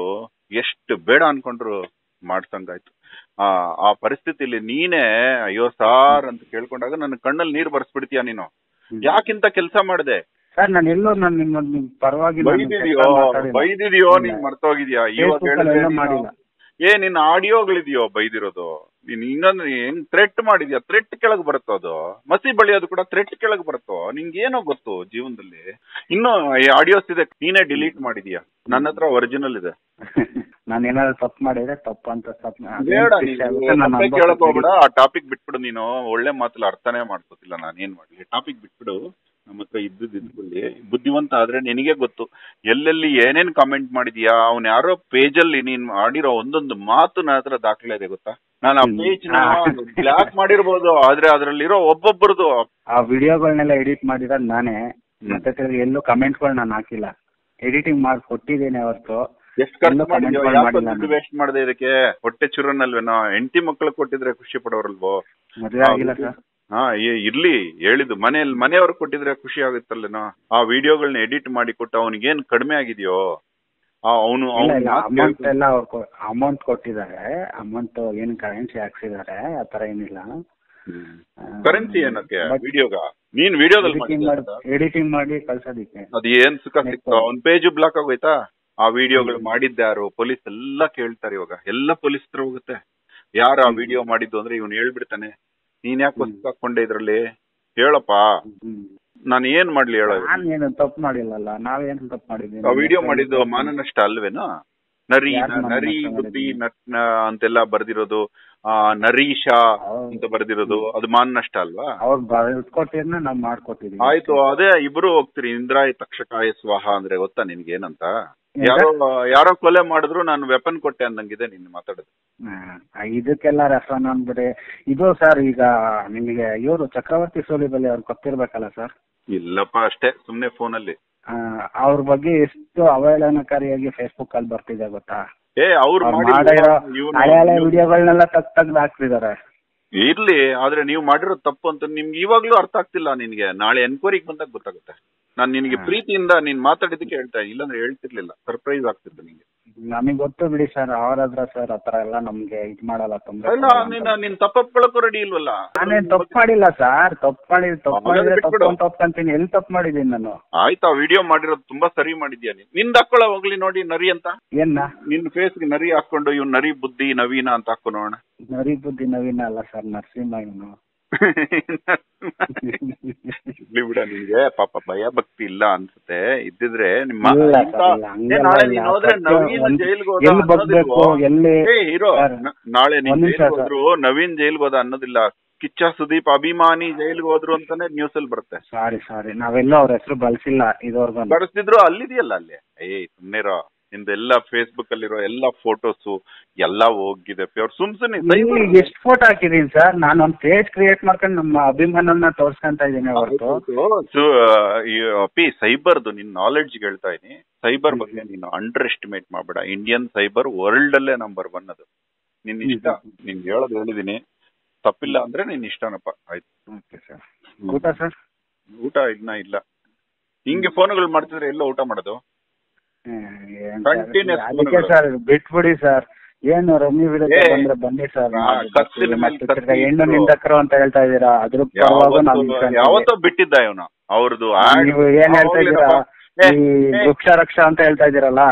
ಎಷ್ಟು ಬೇಡ ಅನ್ಕೊಂಡ್ರು ಮಾಡ್ಸಂಗಾಯ್ತು. ಆ ಆ ಪರಿಸ್ಥಿತಿಲಿ ನೀನೇ ಅಯ್ಯೋ ಸಾರ್ ಅಂತ ಕೇಳ್ಕೊಂಡಾಗ ನನ್ನ ಕಣ್ಣಲ್ಲಿ ನೀರ್ ಬರ್ಸ್ಬಿಡ್ತೀಯ ನೀನು? ಯಾಕಿಂತ ಕೆಲಸ ಮಾಡಿದೆ? ಸರ್ ನಾನು ಎಲ್ಲೋ ನಾನು ನಿಮ್ಮ ನಿಮ್ ಪರವಾಗಿ ನಾನು ಬೈದಿದ್ಯೋ. ನೀನ್ ಮರ್ತೋಗಿದ್ಯಾ? ಇವಾಗ ಹೇಳಿದ್ರೆ. ಏ ನಿನ್ನ ಆಡಿಯೋಗಳಿದೆಯೋ ಬೈದಿರೋದು ನೀನ್ ಇನ್ನೊಂದು ಏನ್ ಥ್ರೆಟ್ ಮಾಡಿದ್ಯಾ? ಥ್ರೆಟ್ ಕೆಳಗೆ ಬರುತ್ತೋ ಅದು? ಮಸಿ ಬಳಿಯೋದು ಕೂಡ ಥ್ರೆಟ್ ಕೆಳಗೆ ಬರುತ್ತೋ? ನಿಂಗೆ ಏನೋ ಗೊತ್ತು ಜೀವನದಲ್ಲಿ? ಇನ್ನು ಆಡಿಯೋಸ್ ಇದೆ ನೀನೇ ಡಿಲೀಟ್ ಮಾಡಿದ್ಯಾ? ನನ್ನ ಹತ್ರ ಒರಿಜಿನಲ್ ಇದೆ. ನಾನು ಏನಾದ್ರು ತಪ್ಪು ಮಾಡಿದ್ರೆ ತಪ್ಪು ಅಂತ ತಪ್ಪು. ಆ ಟಾಪಿಕ್ ಬಿಟ್ಬಿಡು ನೀನು. ಒಳ್ಳೆ ಮಾತಲ್ಲಿ ಅರ್ಥನೇ ಮಾಡ್ಕೋತಿಲ್ಲ ನಾನು ಏನ್ ಮಾಡ್ಲಿ. ಟಾಪಿಕ್ ಬಿಟ್ಬಿಡು. ನಮ್ಮ ಹತ್ರ ಇದ್ದದ್ದು ಇದ್ಕೊಳ್ಳಿ ಬುದ್ಧಿವಂತ ಆದ್ರೆ ನಿನಗೆ ಗೊತ್ತು ಎಲ್ಲೆಲ್ಲಿ ಏನೇನ್ ಕಾಮೆಂಟ್ ಮಾಡಿದ್ಯಾ ಅವ್ನ್ ಯಾರೋ ಪೇಜ್ ಅಲ್ಲಿ ನೀನ್ ಮಾಡಿರೋ ಒಂದೊಂದು ಮಾತು ನನ್ನ ಹತ್ರ ದಾಖಲೆ ಇದೆ ಗೊತ್ತಾ? ನಾನು ಆ. ಪೇಜ್ನ ಬ್ಲಾಕ್ ಮಾಡಿರ್ಬೋದು ಆದ್ರೆ ಅದ್ರಲ್ಲಿರೋ ಒಬ್ಬೊಬ್ಬರದು. ಆ ವಿಡಿಯೋಗಳನ್ನೆಲ್ಲ ಎಡಿಟ್ ಮಾಡಿರೋದು ನಾನೇ. ಮತ್ತೆ ಎಲ್ಲೂ ಎಲ್ಲೂ ಕಮೆಂಟ್ಗಳು ನಾನು ಹಾಕಿಲ್ಲ. ಎಡಿಟಿಂಗ್ ಮಾಡಿ ಕೊಟ್ಟಿದ್ದೇನೆ ಅವತ್ತು. ಎಷ್ಟು ಖರ್ಚು ಮಾಡಿದ್ಯೋ ವೇಸ್ಟ್ ಮಾಡದೆ ಇದಕ್ಕೆ? ಹೊಟ್ಟೆ ಚುರನ್ನಲ್ವೇನೋ ಹೆಂಡತಿ ಮಕ್ಕಳು ಕೊಟ್ಟಿದ್ರೆ ಖುಷಿ ಪಡೋರಲ್ವೋ? ಮದುವೆ ಆಗಿಲ್ಲ ಸರ್. ಹಾ ಇರ್ಲಿ. ಹೇಳಿದ್ದು. ಮನೆಯಲ್ಲಿ ಮನೆಯವ್ರು ಕೊಟ್ಟಿದ್ರೆ ಖುಷಿ ಆಗುತ್ತಲ್ಲೇನೋ? ಆ ವಿಡಿಯೋಗಳನ್ನ ಎಡಿಟ್ ಮಾಡಿ ಕೊಟ್ಟು ಅವನಿಗೇನ್ ಕಡಿಮೆ ಆಗಿದೆಯೋ? ಅವನು ಅಮೌಂಟ್ ಎಲ್ಲ ಅವ್ರು ಅಮೌಂಟ್ ಕೊಟ್ಟಿದ್ದಾರೆ. ಅಮೌಂಟ್ ಏನು ಕರೆನ್ಸಿ ಹಾಕ್ಸಿದ್ದಾರೆ ಆ ತರ ಏನಿಲ್ಲ. ಕರೆನ್ಸಿ ಏನಕ್ಕೆ? ವಿಡಿಯೋಗ ನೀನ್ ವಿಡಿಯೋದಲ್ಲಿ ಎಡಿಟಿಂಗ್ ಮಾಡಿ ಕಳ್ಸೋದಿಕ್ಕೆ. ಅದು ಏನ್ ಸುಖ ಸಿಕ್ತು? ಅವ್ನ್ ಪೇಜ್ ಬ್ಲಾಕ್ ಆಗೋಯ್ತಾ? ಆ ವಿಡಿಯೋಗಳು ಮಾಡಿದ್ದಾರು ಪೊಲೀಸ್ ಎಲ್ಲ ಕೇಳ್ತಾರೆ ಇವಾಗ. ಎಲ್ಲ ಪೊಲೀಸ್ ಹತ್ರ ಹೋಗುತ್ತೆ. ಯಾರು ಆ ವಿಡಿಯೋ ಮಾಡಿದ್ದು ಅಂದ್ರೆ ಇವನು ಹೇಳ್ಬಿಡ್ತಾನೆ. ನೀನ್ ಯಾಕೆ ಹಾಕೊಂಡೆ ಇದ್ರಲ್ಲಿ? ಹೇಳಪ್ಪ. ನಾನು ಏನ್ ಮಾಡ್ಲಿ ಹೇಳ ತಪ್ಪು ಮಾಡಿಲ್ಲಲ್ಲ ನಾವೇನು ತಪ್ಪು ಮಾಡಿದ್ವಿ ವಿಡಿಯೋ ಮಾಡಿದ್ದು ಮಾನನಷ್ಟ ಅಲ್ವೇನೋ? ನರಿ ನರಿ ಬುದ್ಧಿ ನಟ್ ಅಂತೆಲ್ಲ ಬರ್ದಿರೋದು ಆ ನರೀಶ ಅಂತ ಬರ್ದಿರೋದು ಅದು ಮಾನನಷ್ಟ ಅಲ್ವಾ? ನಾವ್ ಮಾಡ್ಕೊತೀವಿ ಆಯ್ತು ಅದೇ ಇಬ್ರು ಹೋಗ್ತೀರಿ ಇಂದ್ರಾಯ ತಕ್ಷಕಾಯ ಸ್ವಾಹ ಅಂದ್ರೆ ಗೊತ್ತಾ ನಿನ್ಗೆ ಏನಂತ ಏನ್ ಯಾರೋ ಯಾರೋ ಕೊಲೆ ಮಾಡಿದ್ರು ನಾನು ವೆಪನ್ ಕೊಟ್ಟೆ ಅಂದಂಗಿದೆ ನಿನ್ ಮಾತಾಡೋದು. ಇದಕ್ಕೆಲ್ಲ ರೆಫರ್ ಅಂದ್ಬಿಡಿ ಇದು ಸರ್ ಈಗ ನಿಮಗೆ ಇವರು ಚಕ್ರವರ್ತಿ ಸೋಲಿಬಲ್ಲಿ ಅವ್ರು ಗೊತ್ತಿರ್ಬೇಕಲ್ಲ ಸರ್ ಇಲ್ಲಪ್ಪ ಅಷ್ಟೇ ಸುಮ್ನೆ ಫೋನಲ್ಲಿ ಅವ್ರ ಬಗ್ಗೆ ಎಷ್ಟು ಅವಹೇಳನಕಾರಿಯಾಗಿ ಫೇಸ್ಬುಕ್ ಅಲ್ಲಿ ಬರ್ತಿದೆ ಗೊತ್ತಾ? ಏ ಅವ್ರು ಹಳೆ ಹಳೆ ವಿಡಿಯೋಗಳನ್ನೆಲ್ಲ ತಗ್ ತೆಗ್ದು ಹಾಕ್ತಿದಾರೆ ಇರ್ಲಿ ಆದ್ರೆ ನೀವು ಮಾಡಿರೋ ತಪ್ಪು ಅಂತ ನಿಮ್ಗೆ ಇವಾಗ್ಲೂ ಅರ್ಥ ಆಗ್ತಿಲ್ಲ ನಿನ್ಗೆ. ನಾಳೆ ಎನ್ಕ್ವೈರಿಗೆ ಬಂದಾಗ ಗೊತ್ತಾಗುತ್ತೆ. ನಾನ್ ನಿನಗೆ ಪ್ರೀತಿಯಿಂದ ನೀನ್ ಮಾತಾಡಿದಕ್ಕೆ ಹೇಳ್ತಾ ಇಲ್ಲಾಂದ್ರೆ ಹೇಳ್ತಿರ್ಲಿಲ್ಲ. ಸರ್ಪ್ರೈಸ್ ಆಗ್ತಿತ್ತು ನಿಂಗೆ. ನಮಗೆ ಗೊತ್ತು ಬಿಡಿ ಸರ್ ಅವರಾದ್ರ ಸರ್ ಆತರ ಎಲ್ಲ ನಮ್ಗೆ ಇದ್ ಮಾಡಲ್ಲ ತೊಂದ್ರೆ ಇಲ್ಲ ನೀನ್ ನೀನ್ ತಪ್ಪೊಪ್ಕೊಳಕ್ಕೂ ರೆಡಿ ಇಲ್ವಲ್ಲ? ನಾನೇನ್ ತಪ್ಪು ಮಾಡಿಲ್ಲ ಸರ್ ತಪ್ಪು ಮಾಡಿ ತಪ್ಪು ಹಾಗಾದ್ರೆ ಮಾಡಿದ್ರೆ ತಪ್ಪು ಅಂತ ಒಪ್ಕೊಂತೀನಿ. ಎಲ್ಲಿ ತಪ್ಪು ಮಾಡಿದೀನಿ ನಾನು? ಆಯ್ತಾ ವಿಡಿಯೋ ಮಾಡಿರೋದು ತುಂಬಾ ಸರಿ ಮಾಡಿದ್ಯಾ ನೀನ್? ನಿಂದ ಹಾಕೊಳ್ಳೋ ಹೋಗ್ಲಿ ನೋಡಿ ನರಿ ಅಂತ. ಏನ್ ನಿನ್ ಫೇಸ್ಗೆ ನರಿ ಹಾಕೊಂಡು ಇವ್ ನರಿ ಬುದ್ಧಿ ನವೀನ ಅಂತ ಹಾಕೊಂಡು ನೋಡೋಣ. ನರಿ ಬುದ್ಧಿ ನವೀನ ಅಲ್ಲ ಸರ್ ನರಸಿಂಹ ಇವನು. ಬಿಡ ನಿಮ್ಗೆ ಪಾಪ ಭಯ ಭಕ್ತಿ ಇಲ್ಲ ಅನ್ಸುತ್ತೆ. ಇದ್ದಿದ್ರೆ ನಿಮ್ಮ ನಾಳೆ. ನೀನ್ ಹೋದ್ರೆ ನವೀನ್ ಜೈಲ್ಗೆ ಹೀರೋ ನಾಳೆ ನೀನ್ ಒಂದ್ ಜೈಲ್ಗೆ ಹೋದ್ರು ನವೀನ್ ಜೈಲ್ಗೆ ಹೋದ ಅನ್ನೋದಿಲ್ಲ. ಕಿಚ್ಚ ಸುದೀಪ್ ಅಭಿಮಾನಿ ಜೈಲ್ಗೆ ಹೋದ್ರು ಅಂತಾನೆ ನ್ಯೂಸ್ ಅಲ್ಲಿ ಬರುತ್ತೆ. ಸಾರಿ ಸಾರಿ. ನಾವೆಲ್ಲ ಅವ್ರ ಹೆಸರು ಬಳಸಿಲ್ಲ ಇದುವರೆಗೂ ಬಳಸ್ತಿದ್ರು ಅಲ್ಲಿದೆಯಲ್ಲ ಅಲ್ಲಿ? ಏಯ್ ಸುಮ್ನೆರೋ. ನಿಮ್ದೆಲ್ಲ ಫೇಸ್ಬುಕ್ ಅಲ್ಲಿರೋ ಎಲ್ಲ ಫೋಟೋಸ್ ಎಲ್ಲಾ ಹೋಗಿದೆ. ಅವ್ರು ಸುಮ್ ಸುಮ್ನೆ ಎಷ್ಟು ಫೋಟೋ ಹಾಕಿದೀನಿ ಸರ್ ನಾನು ಒಂದ್ ಪೇಜ್ ಕ್ರಿಯೇಟ್ ಮಾಡ್ಕೊಂಡು ನಮ್ಮ ಅಭಿಮಾನನ ತೋರ್ಸ್ಕೊಂತ ಇದೀನಿ ಹೊರತು ಪಿ ಸೈಬರ್ದು ನಿನ್ ನಾಲೆಡ್ಜ್ ಹೇಳ್ತಾ ಇದೀನಿ ಸೈಬರ್ ಬಗ್ಗೆ ನೀನು ಅಂಡರ್ ಎಸ್ಟಿಮೇಟ್ ಮಾಡಬೇಡ. ಇಂಡಿಯನ್ ಸೈಬರ್ ವರ್ಲ್ಡ್ ಅಲ್ಲೇ ನಂಬರ್ ಒನ್ ಅದು. ನಿನ್ ಇಷ್ಟ? ನಿನ್ ಹೇಳೋದು ಹೇಳಿದೀನಿ. ತಪ್ಪಿಲ್ಲ ಅಂದ್ರೆ ನಿನ್ ಇಷ್ಟನಪ್ಪ. ಆಯ್ತು. Okay sir. ಊಟ ಸರ್ ಊಟ ಇನ್ನ ಇಲ್ಲ. ಹಿಂಗೆ ಫೋನ್ಗಳು ಮಾಡ್ತಿದ್ರೆ ಎಲ್ಲ ಊಟ ಮಾಡೋದು? ಅದಕ್ಕೆ. ಸರ್ ಬಿಟ್ಬಿಡಿ ಸರ್. ಏನು ರಮ್ಯ ವಿರುದ್ಧ ಅಂದ್ರೆ ಬಂದ್ರೆ ಬನ್ನಿ ಸರ್. ಹೆಣ್ಣು ನಿಂದ ನಿಂದಕರು ಅಂತ ಹೇಳ್ತಾ ಇದ್ದೀರಾ? ಅದ್ರ ಯಾವತ್ತೋ. ಬಿಟ್ಟಿದ್ದ ಇವನು. ಅವ್ರದ್ದು ನೀವು ಏನ್ ಹೇಳ್ತಾ ಇದ್ದೀರಾ? ಈ ವೃಕ್ಷ ರಕ್ಷ ಅಂತ ಹೇಳ್ತಾ ಇದ್ದೀರಲ್ಲ?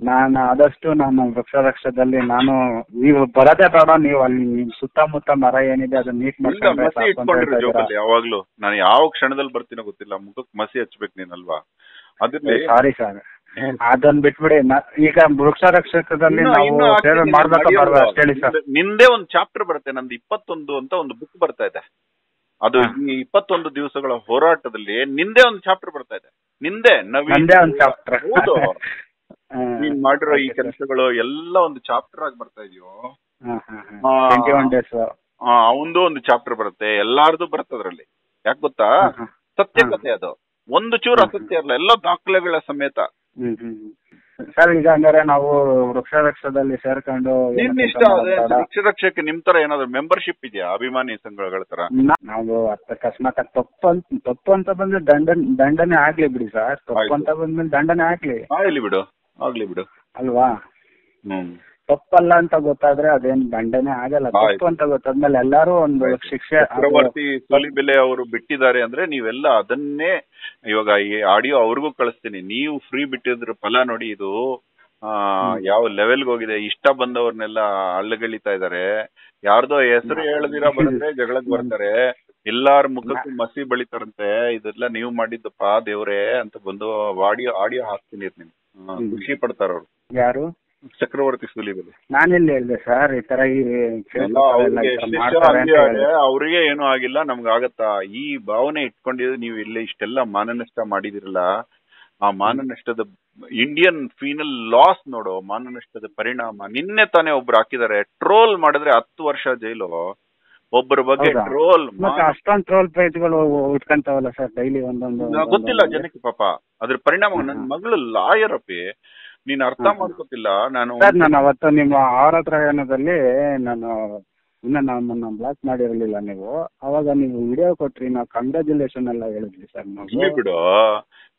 ನಾನು ಆದಷ್ಟು ನಾನು ವೃಕ್ಷ ರಕ್ಷದಲ್ಲಿ ನಾನು ನೀವು ಬರದೇ ಬೇಡ ನೀವು ಅಲ್ಲಿ ನಿಮ್ ಸುತ್ತಮುತ್ತ ಮರ ಏನಿದೆ ಅದನ್ನ ನೀಟ್ ಮಾಡ್ಕೊಂಡ್ರೆ ಯಾವಾಗ್ಲೂ. ನಾನು ಯಾವ ಕ್ಷಣದಲ್ಲಿ ಬರ್ತೀನೋ ಗೊತ್ತಿಲ್ಲ. ಮುಖಕ್ಕೆ ಮಸಿ ಹಚ್ಬೇಕು ನೀನಲ್ವಾ? ಅದ್ರಲ್ಲಿ ಸಾರಿ ಸರ್ ಅದನ್ನ ಬಿಟ್ಬಿಡಿ ನ- ಈಗ ವೃಕ್ಷ ರಕ್ಷಕದಲ್ಲಿ ಇನ್ನು- ನಾವು ಇನ್ನು ಸೇವೆ ಆಗ್ತಿದೆ, ಮಾಡ್ಬೇಕಾ ನಡೆಯೋದು. ಬೇಡವಾ ಅಷ್ಟು ಸರ್. ನಿಂದೆ- ಒಂದು ಚಾಪ್ಟರ್ ಬರುತ್ತೆ ನಂದು ಇಪ್ಪತ್ತೊಂದು ಅಂತ ಒಂದು ಬುಕ್ ಬರ್ತಾ ಇದೆ. ಅದು ಹಾ. ಈ ಇಪ್ಪತ್ತೊಂದು ದಿವಸಗಳ ಹೋರಾಟದಲ್ಲಿ ನಿಂದೆ ಒಂದು ಚಾಪ್ಟರ್ ಬರ್ತಾ ಇದೆ. ನಿಂದೆ ನವೀನ್ ನಂದೇ ಒಂದು ಚಾಪ್ಟರ್ ಹೌದು. ನೀನ್ ಮಾಡಿರೋ ಈ ಕೆಲಸಗಳು ಎಲ್ಲ ಒಂದು ಚಾಪ್ಟರ್ ಆಗಿ ಬರ್ತಾ ಇದೆಯೋ. ಟ್ವೆಂಟಿ ಒನ್ ಡೇಸ್ ಅವಂದು ಒಂದು ಚಾಪ್ಟರ್ ಬರುತ್ತೆ ಎಲ್ಲಾರ್ದು ಬರುತ್ತೆ ಅದ್ರಲ್ಲಿ. ಯಾಕೆ ಗೊತ್ತಾ? ಸತ್ಯ ಕಥೆ ಅದು. ಒಂದು ಚೂರು ಅಸತ್ಯ ಇರಲ್ಲ ಎಲ್ಲ ದಾಖಲೆಗಳ ಸಮೇತ. ಸರ್ ಈಗ ಹಂಗಾರೆ ನಾವು ವೃಕ್ಷ ರಕ್ಷದಲ್ಲಿ ಸೇರ್ಕೊಂಡು ಇಷ್ಟ ಅದೇ ಮಾಡೋದ್ ವೃಕ್ಷ ರಕ್ಷಕ್ಕೆ ನಿಮ್ ತರ ಏನಾದ್ರು ಮೆಂಬರ್ಶಿಪ್ ಇದೆಯಾ? ಅಭಿಮಾನಿ ಸಂಘಗಳ ತರ? ನಾವು ಅರ್ಥ ಅಕಸ್ಮಾತ್ ತಪ್ಪು ಅಂತ ತಪ್ಪು ಅಂತ ಬಂದ್ರೆ ದಂಡ ದಂಡನೆ ಆಗ್ಲಿ ಬಿಡಿ ಸರ್. ತಪ್ಪು. ಅಂತ ಬಂದ್ಮೇಲೆ ದಂಡನೆ ಆಗ್ಲಿ. ಆಗ್ಲಿ ಬಿಡು. ಆಗ್ಲಿ ಬಿಡು. ಅಲ್ವಾ? ಹ್ಮ್. ತಪ್ಪಲ್ಲ ಅಂತ ಗೊತ್ತಾದ್ರೆ ಅದೇನ್ ದಂಡನೆ ಆಗಲ್ಲ. ತಪ್ಪು ಅಂತ ಗೊತ್ತಾದ್ಮೇಲೆ ಎಲ್ಲಾರು ಒಂದು ಶಿಕ್ಷೆ ಚಕ್ರವರ್ತಿ ಸೂಲಿಬೆಲೆ ಅವರು ಬಿಟ್ಟಿದ್ದಾರೆ ಅಂದ್ರೆ ನೀವೆಲ್ಲ ಅದನ್ನೇ ಇವಾಗ ಈ ಆಡಿಯೋ ಅವ್ರಿಗೂ ಕಳಿಸ್ತೀನಿ. ನೀವು ಫ್ರೀ ಬಿಟ್ಟಿದ್ರ ಫಲ ನೋಡಿ ಇದು ಆ ಯಾವ ಲೆವೆಲ್ಗೆ ಹೋಗಿದೆ ಇಷ್ಟ ಬಂದವ್ರನ್ನೆಲ್ಲ ಅಳ್ಳಗಳಿತಾ ಇದಾರೆ ಯಾರ್ದೋ ಹೆಸರು ಹೇಳದಿರ ಬರುತ್ತೆ ಜಗಳಕ್ ಬರ್ತಾರೆ. ಎಲ್ಲಾರ ಮುಖಕ್ಕೂ ಮಸಿ ಬಳಿತಾರಂತೆ. ಇದೆಲ್ಲ ನೀವು ಮಾಡಿದ್ದಪ್ಪ ದೇವ್ರೆ ಅಂತ ಬಂದು ಆಡಿಯೋ ಆಡಿಯೋ ಹಾಕ್ತೀನಿ ಖುಷಿ ಪಡ್ತಾರ ಅವ್ರು ಯಾರು? ಚಕ್ರವರ್ತಿ ನಾನು ನಾನೆಲ್ಲಿ ಹೇಳಿದೆ ಸರ್ ಈ ತರ ಈ ಅವ್ರಿಗೆ ಏನು ಆಗಿಲ್ಲ ನಮ್ಗೆ ಆಗತ್ತಾ? ಈ ಭಾವನೆ ಇಟ್ಕೊಂಡಿದ್ರೆ ನೀವು ಇಲ್ಲಿ ಇಷ್ಟೆಲ್ಲ ಮಾನನಷ್ಟ ಮಾಡಿದಿರಲ್ಲ ಆ ಮಾನನಷ್ಟದ ಇಂಡಿಯನ್ ಫೀನಲ್ ಲಾಸ್ ನೋಡು ಮಾನನಷ್ಟದ ಪರಿಣಾಮ. ನಿನ್ನೆ ತಾನೇ ಒಬ್ರು ಹಾಕಿದ್ದಾರೆ ಟ್ರೋಲ್ ಮಾಡಿದ್ರೆ ಹತ್ತು ವರ್ಷ ಜೈಲು. ಒಬ್ಬರ ಬಗ್ಗೆ ಟ್ರೋಲ್ ಅಷ್ಟೊಂದ್ ಟ್ರೋಲ್ ಉಟ್ಕೊಂತಾವಲ್ಲ ಸರ್ ಡೈಲಿ ಒಂದೊಂದು ಗೊತ್ತಿಲ್ಲ. ಜನಕ್ಕೆ ಪಾಪ. ಅದ್ರ ಪರಿಣಾಮ ನನ್ನ ಮಗಳು ಲಾಯರ್ ಅಪ್ಪಿ. ನೀನ್ ಅರ್ಥ ಮಾಡ್ಕೊತಿಲ್ಲ ನಾನು ಸರ್ ನಾನು ಅವತ್ತು ನಿಮ್ಮ ಪ್ರಯಾಣದಲ್ಲಿ ನಾನು ಇನ್ನ ನಮ್ಮನ್ನ ಬ್ಲಾಕ್ ಮಾಡಿರಲಿಲ್ಲ ನೀವು. ಅವಾಗ ನೀವು ವಿಡಿಯೋ ಕೊಟ್ರಿ ನಾವು ಕಂಗ್ರಾಚುಲೇಷನ್ ಎಲ್ಲ ಹೇಳಿದ್ವಿ ಸರ್ ಇರ್ಲಿ ಬಿಡು.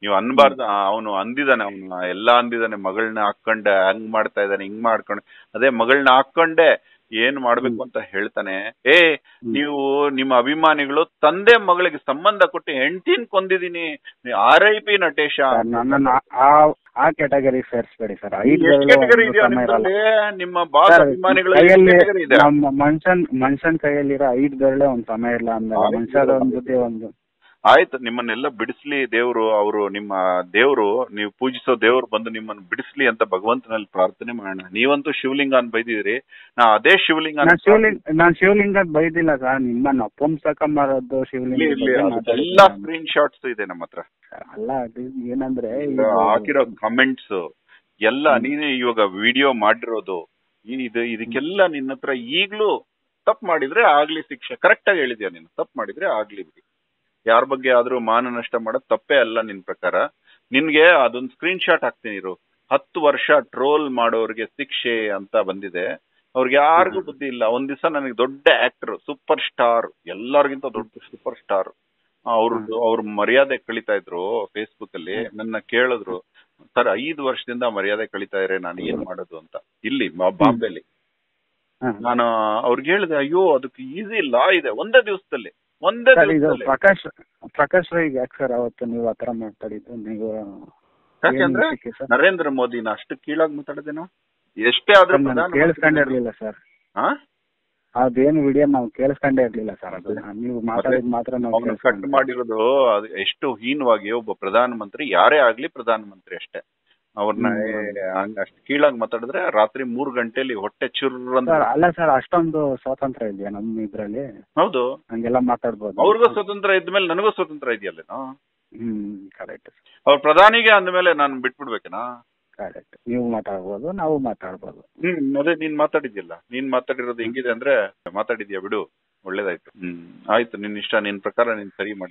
ನೀವು ಅನ್ಬಾರ್ದ ಅವನು ಅಂದಿದಾನೆ ಅವನು ಎಲ್ಲಾ ಅಂದಿದಾನೆ ಮಗಳನ್ನ ಹಾಕೊಂಡೆ ಹಂಗ್ ಮಾಡ್ತಾ ಇದ್ದಾನೆ ಹಿಂಗ್ ಮಾಡ್ಕೊಂಡೆ. ಅದೇ ಮಗಳನ್ನ ಹಾಕೊಂಡೆ ಏನ್ ಮಾಡ್ಬೇಕು ಅಂತ ಹೇಳ್ತಾನೆ ಏ ನೀವು ನಿಮ್ಮ ಅಭಿಮಾನಿಗಳು ತಂದೆ ಮಗಳಿಗೆ ಸಂಬಂಧ ಕೊಟ್ಟು ಹೆಂಡತಿನ್ ಕೊಂದಿದೀನಿ ಆರ್ ಐ ಪಿ ನಟೇಶ ಆ ಆ ಕ್ಯಾಟಗರಿ ಸೇರಿಸ್ಬೇಡಿ ಸರ್? ನಿಮ್ಮ ಬಾಸ್ ಅಭಿಮಾನಿಗಳು ಮನುಷ್ಯನ್ ಮನುಷ್ಯನ್ ಕೈಯಲ್ಲಿರೋ ಐದ್ ಬೆರಳೆ ಒಂದ್ ಸಮಯ ಇಲ್ಲ ಅಂದ್ರೆ ಮನುಷ್ಯ ಮನುಷ್ಯರ ಒಂದ್ ಜೊತೆ ಒಂದು ಆಯ್ತು ನಿಮ್ಮನ್ನೆಲ್ಲ ಬಿಡಿಸ್ಲಿ ದೇವರು ಅವರು ನಿಮ್ಮ ದೇವರು ನೀವು ಪೂಜಿಸೋ ದೇವರು ಬಂದು ನಿಮ್ಮನ್ನ ಬಿಡಿಸ್ಲಿ ಅಂತ ಭಗವಂತನಲ್ಲಿ ಪ್ರಾರ್ಥನೆ ಮಾಡೋಣ. ನೀವಂತೂ ಶಿವಲಿಂಗ ಅಂತ ಬೈದಿದ್ರಿ ನಾ ಅದೇ ಶಿವಲಿಂಗ ನಾನು ಶಿವಲಿಂಗ ಬೈದಿಲ್ಲ ಸರ್ ನಿಮ್ಮನ್ನ ಅಪ್ಪಂಸಕ ಮಾಡೋದು ಶಿವಲಿಂಗ ಎಲ್ಲ ಸ್ಕ್ರೀನ್ ಶಾಟ್ಸ್ ಇದೆ ನಮ್ಮ ಹತ್ರ. ಅಲ್ಲ ಏನಂದ್ರೆ ಹಾಕಿರೋ ಕಮೆಂಟ್ಸ್ ಎಲ್ಲ ನೀನೇ ಇವಾಗ ವಿಡಿಯೋ ಮಾಡಿರೋದು. ಇದು ಇದಕ್ಕೆಲ್ಲ ನಿನ್ನ ಹತ್ರ ಈಗ್ಲೂ ತಪ್ಪು ಮಾಡಿದ್ರೆ ಆಗ್ಲಿ ಶಿಕ್ಷೆ. ಕರೆಕ್ಟ್ ಆಗಿ ಹೇಳಿದ್ಯಾ ನೀನು? ತಪ್ಪು ಮಾಡಿದ್ರೆ ಆಗ್ಲಿ ಬಿಡಿ. ಯಾರ ಬಗ್ಗೆ ಆದ್ರೂ ಮಾನ ನಷ್ಟ ಮಾಡೋದು ತಪ್ಪೇ ಅಲ್ಲ ನಿನ್ ಪ್ರಕಾರ. ನಿನ್ಗೆ ಅದೊಂದು ಸ್ಕ್ರೀನ್ ಶಾಟ್ ಹಾಕ್ತೀನಿ ಇರು. ಹತ್ತು ವರ್ಷ ಟ್ರೋಲ್ ಮಾಡೋರಿಗೆ ಶಿಕ್ಷೆ ಅಂತ ಬಂದಿದೆ. ಅವ್ರಿಗೆ ಯಾರಿಗೂ ಬುದ್ಧಿ ಇಲ್ಲ. ಒಂದ್ ದಿವಸ ನನಗೆ ದೊಡ್ಡ ಆಕ್ಟರ್ ಸೂಪರ್ ಸ್ಟಾರ್ ಎಲ್ಲರಿಗಿಂತ ದೊಡ್ಡ ಸೂಪರ್ ಸ್ಟಾರ್ ಅವ್ರದ್ದು ಅವ್ರ ಮರ್ಯಾದೆ ಕಳಿತಾ ಇದ್ರು ಫೇಸ್ಬುಕ್ ಅಲ್ಲಿ. ನನ್ನ ಕೇಳಿದ್ರು ಸರ್ ಐದು ವರ್ಷದಿಂದ ಮರ್ಯಾದೆ ಕಳಿತಾ ಇದ್ರೆ ನಾನು ಏನ್ ಮಾಡೋದು ಅಂತ. ಇಲ್ಲಿ ಬಾಂಬೆಲಿ. ನಾನು ಅವ್ರಿಗೆ ಹೇಳಿದೆ ಅಯ್ಯೋ ಅದಕ್ಕೆ ಈಸಿ ಲಾ ಇದೆ. ಒಂದೇ ದಿವಸದಲ್ಲಿ. ಒಂದೇ ಸರ್ ಇದು ದಿವಸದಲ್ಲಿ. ಪ್ರಕಾಶ್ ಪ್ರಕಾಶ್ ರೈ ಯಾಕೆ ಸರ್ ಅವತ್ತು ನೀವು ಆತರ ಮಾತಾಡಿದ್ದು? ನೀವು ಯಾಕೆಂದ್ರೆ ಏನ್ ವಿಷಯಕ್ಕೆ ಸರ್? ನರೇಂದ್ರ ಮೋದಿನ ಅಷ್ಟು ಕೀಳಾಗಿ ಮಾತಾಡದೇನೋ ಎಷ್ಟೇ ಆದ್ರೂ ಸರ್, ನಾನು ಪ್ರಧಾನಮಂತ್ರಿ- ಕೇಳಿಸ್ಕೊಂಡೇ ಇರ್ಲಿಲ್ಲ ಸರ್. ಹಾ? ಅದೇನು ವಿಡಿಯೋ ನಾವು ಕೇಳಿಸ್ಕೊಂಡೇ ಇರ್ಲಿಲ್ಲ ಸರ್ ಅದು. ನೀವು ಮಾತಾಡಿದ್ ಮಾತ್ರ ನಾವು ಅವ್ನು ಕಟ್ ಕೇಳಿಸ್ಕೊಂಡ್ವಿ. ಮಾಡಿರೋದು ಅದು ಎಷ್ಟು ಹೀನವಾಗಿ ಒಬ್ಬ ಪ್ರಧಾನಮಂತ್ರಿ ಯಾರೇ ಆಗ್ಲಿ ಪ್ರಧಾನಮಂತ್ರಿ ಅಷ್ಟೇ. ಅವ್ರನ್ನ ಹಂಗ ಅಷ್ಟು ಕೀಳಾಗಿ ಮಾತಾಡಿದ್ರೆ ರಾತ್ರಿ ಮೂರ್ ಗಂಟೆಲಿ ಹೊಟ್ಟೆ ಚುರ್ ಅಂತ ಅಲ್ಲ ಸರ್ ಅಷ್ಟೊಂದು ಸ್ವಾತಂತ್ರ್ಯ ಇದೆಯಾ ನಮ್ಮ ಇದ್ರಲ್ಲಿ? ಹೌದು. ಹಂಗೆಲ್ಲ ಮಾತಾಡ್ಬೋದು. ಅವ್ರಿಗೂ ಸ್ವತಂತ್ರ ಇದ್ಮೇಲೆ ನನಗೂ ಸ್ವತಂತ್ರ ಇದೆಯಲ್ಲೇನೋ ಹ್ಮ್ ಕರೆಕ್ಟ್ ಅವ್ರ ಪ್ರಧಾನಿಗೆ ಅಂದ್ಮೇಲೆ ನಾನು ಬಿಟ್ಬಿಡ್ಬೇಕೇನಾ? ಕರೆಕ್ಟ್ ನೀವು ಮಾತಾಡ್ಬೋದು ನಾವು ಮಾತಾಡ್ಬೋದು. ಹ್ಮ್ ಅದೇ ನೀನ್ ಮಾತಾಡಿದ್ಯಲ್ಲ. ನೀನ್ ಮಾತಾಡಿರೋದು ಹೆಂಗಿದೆ ಅಂದ್ರೆ ಮಾತಾಡಿದ್ಯಾ ಬಿಡು ಒಳ್ಳೇದಾಯ್ತು. ಹ್ಮ್ ಆಯ್ತು ನಿನ್ ಇಷ್ಟ ನಿನ್ ಪ್ರಕಾರ ನೀನ್ ಸರಿ ಮಾಡಿ.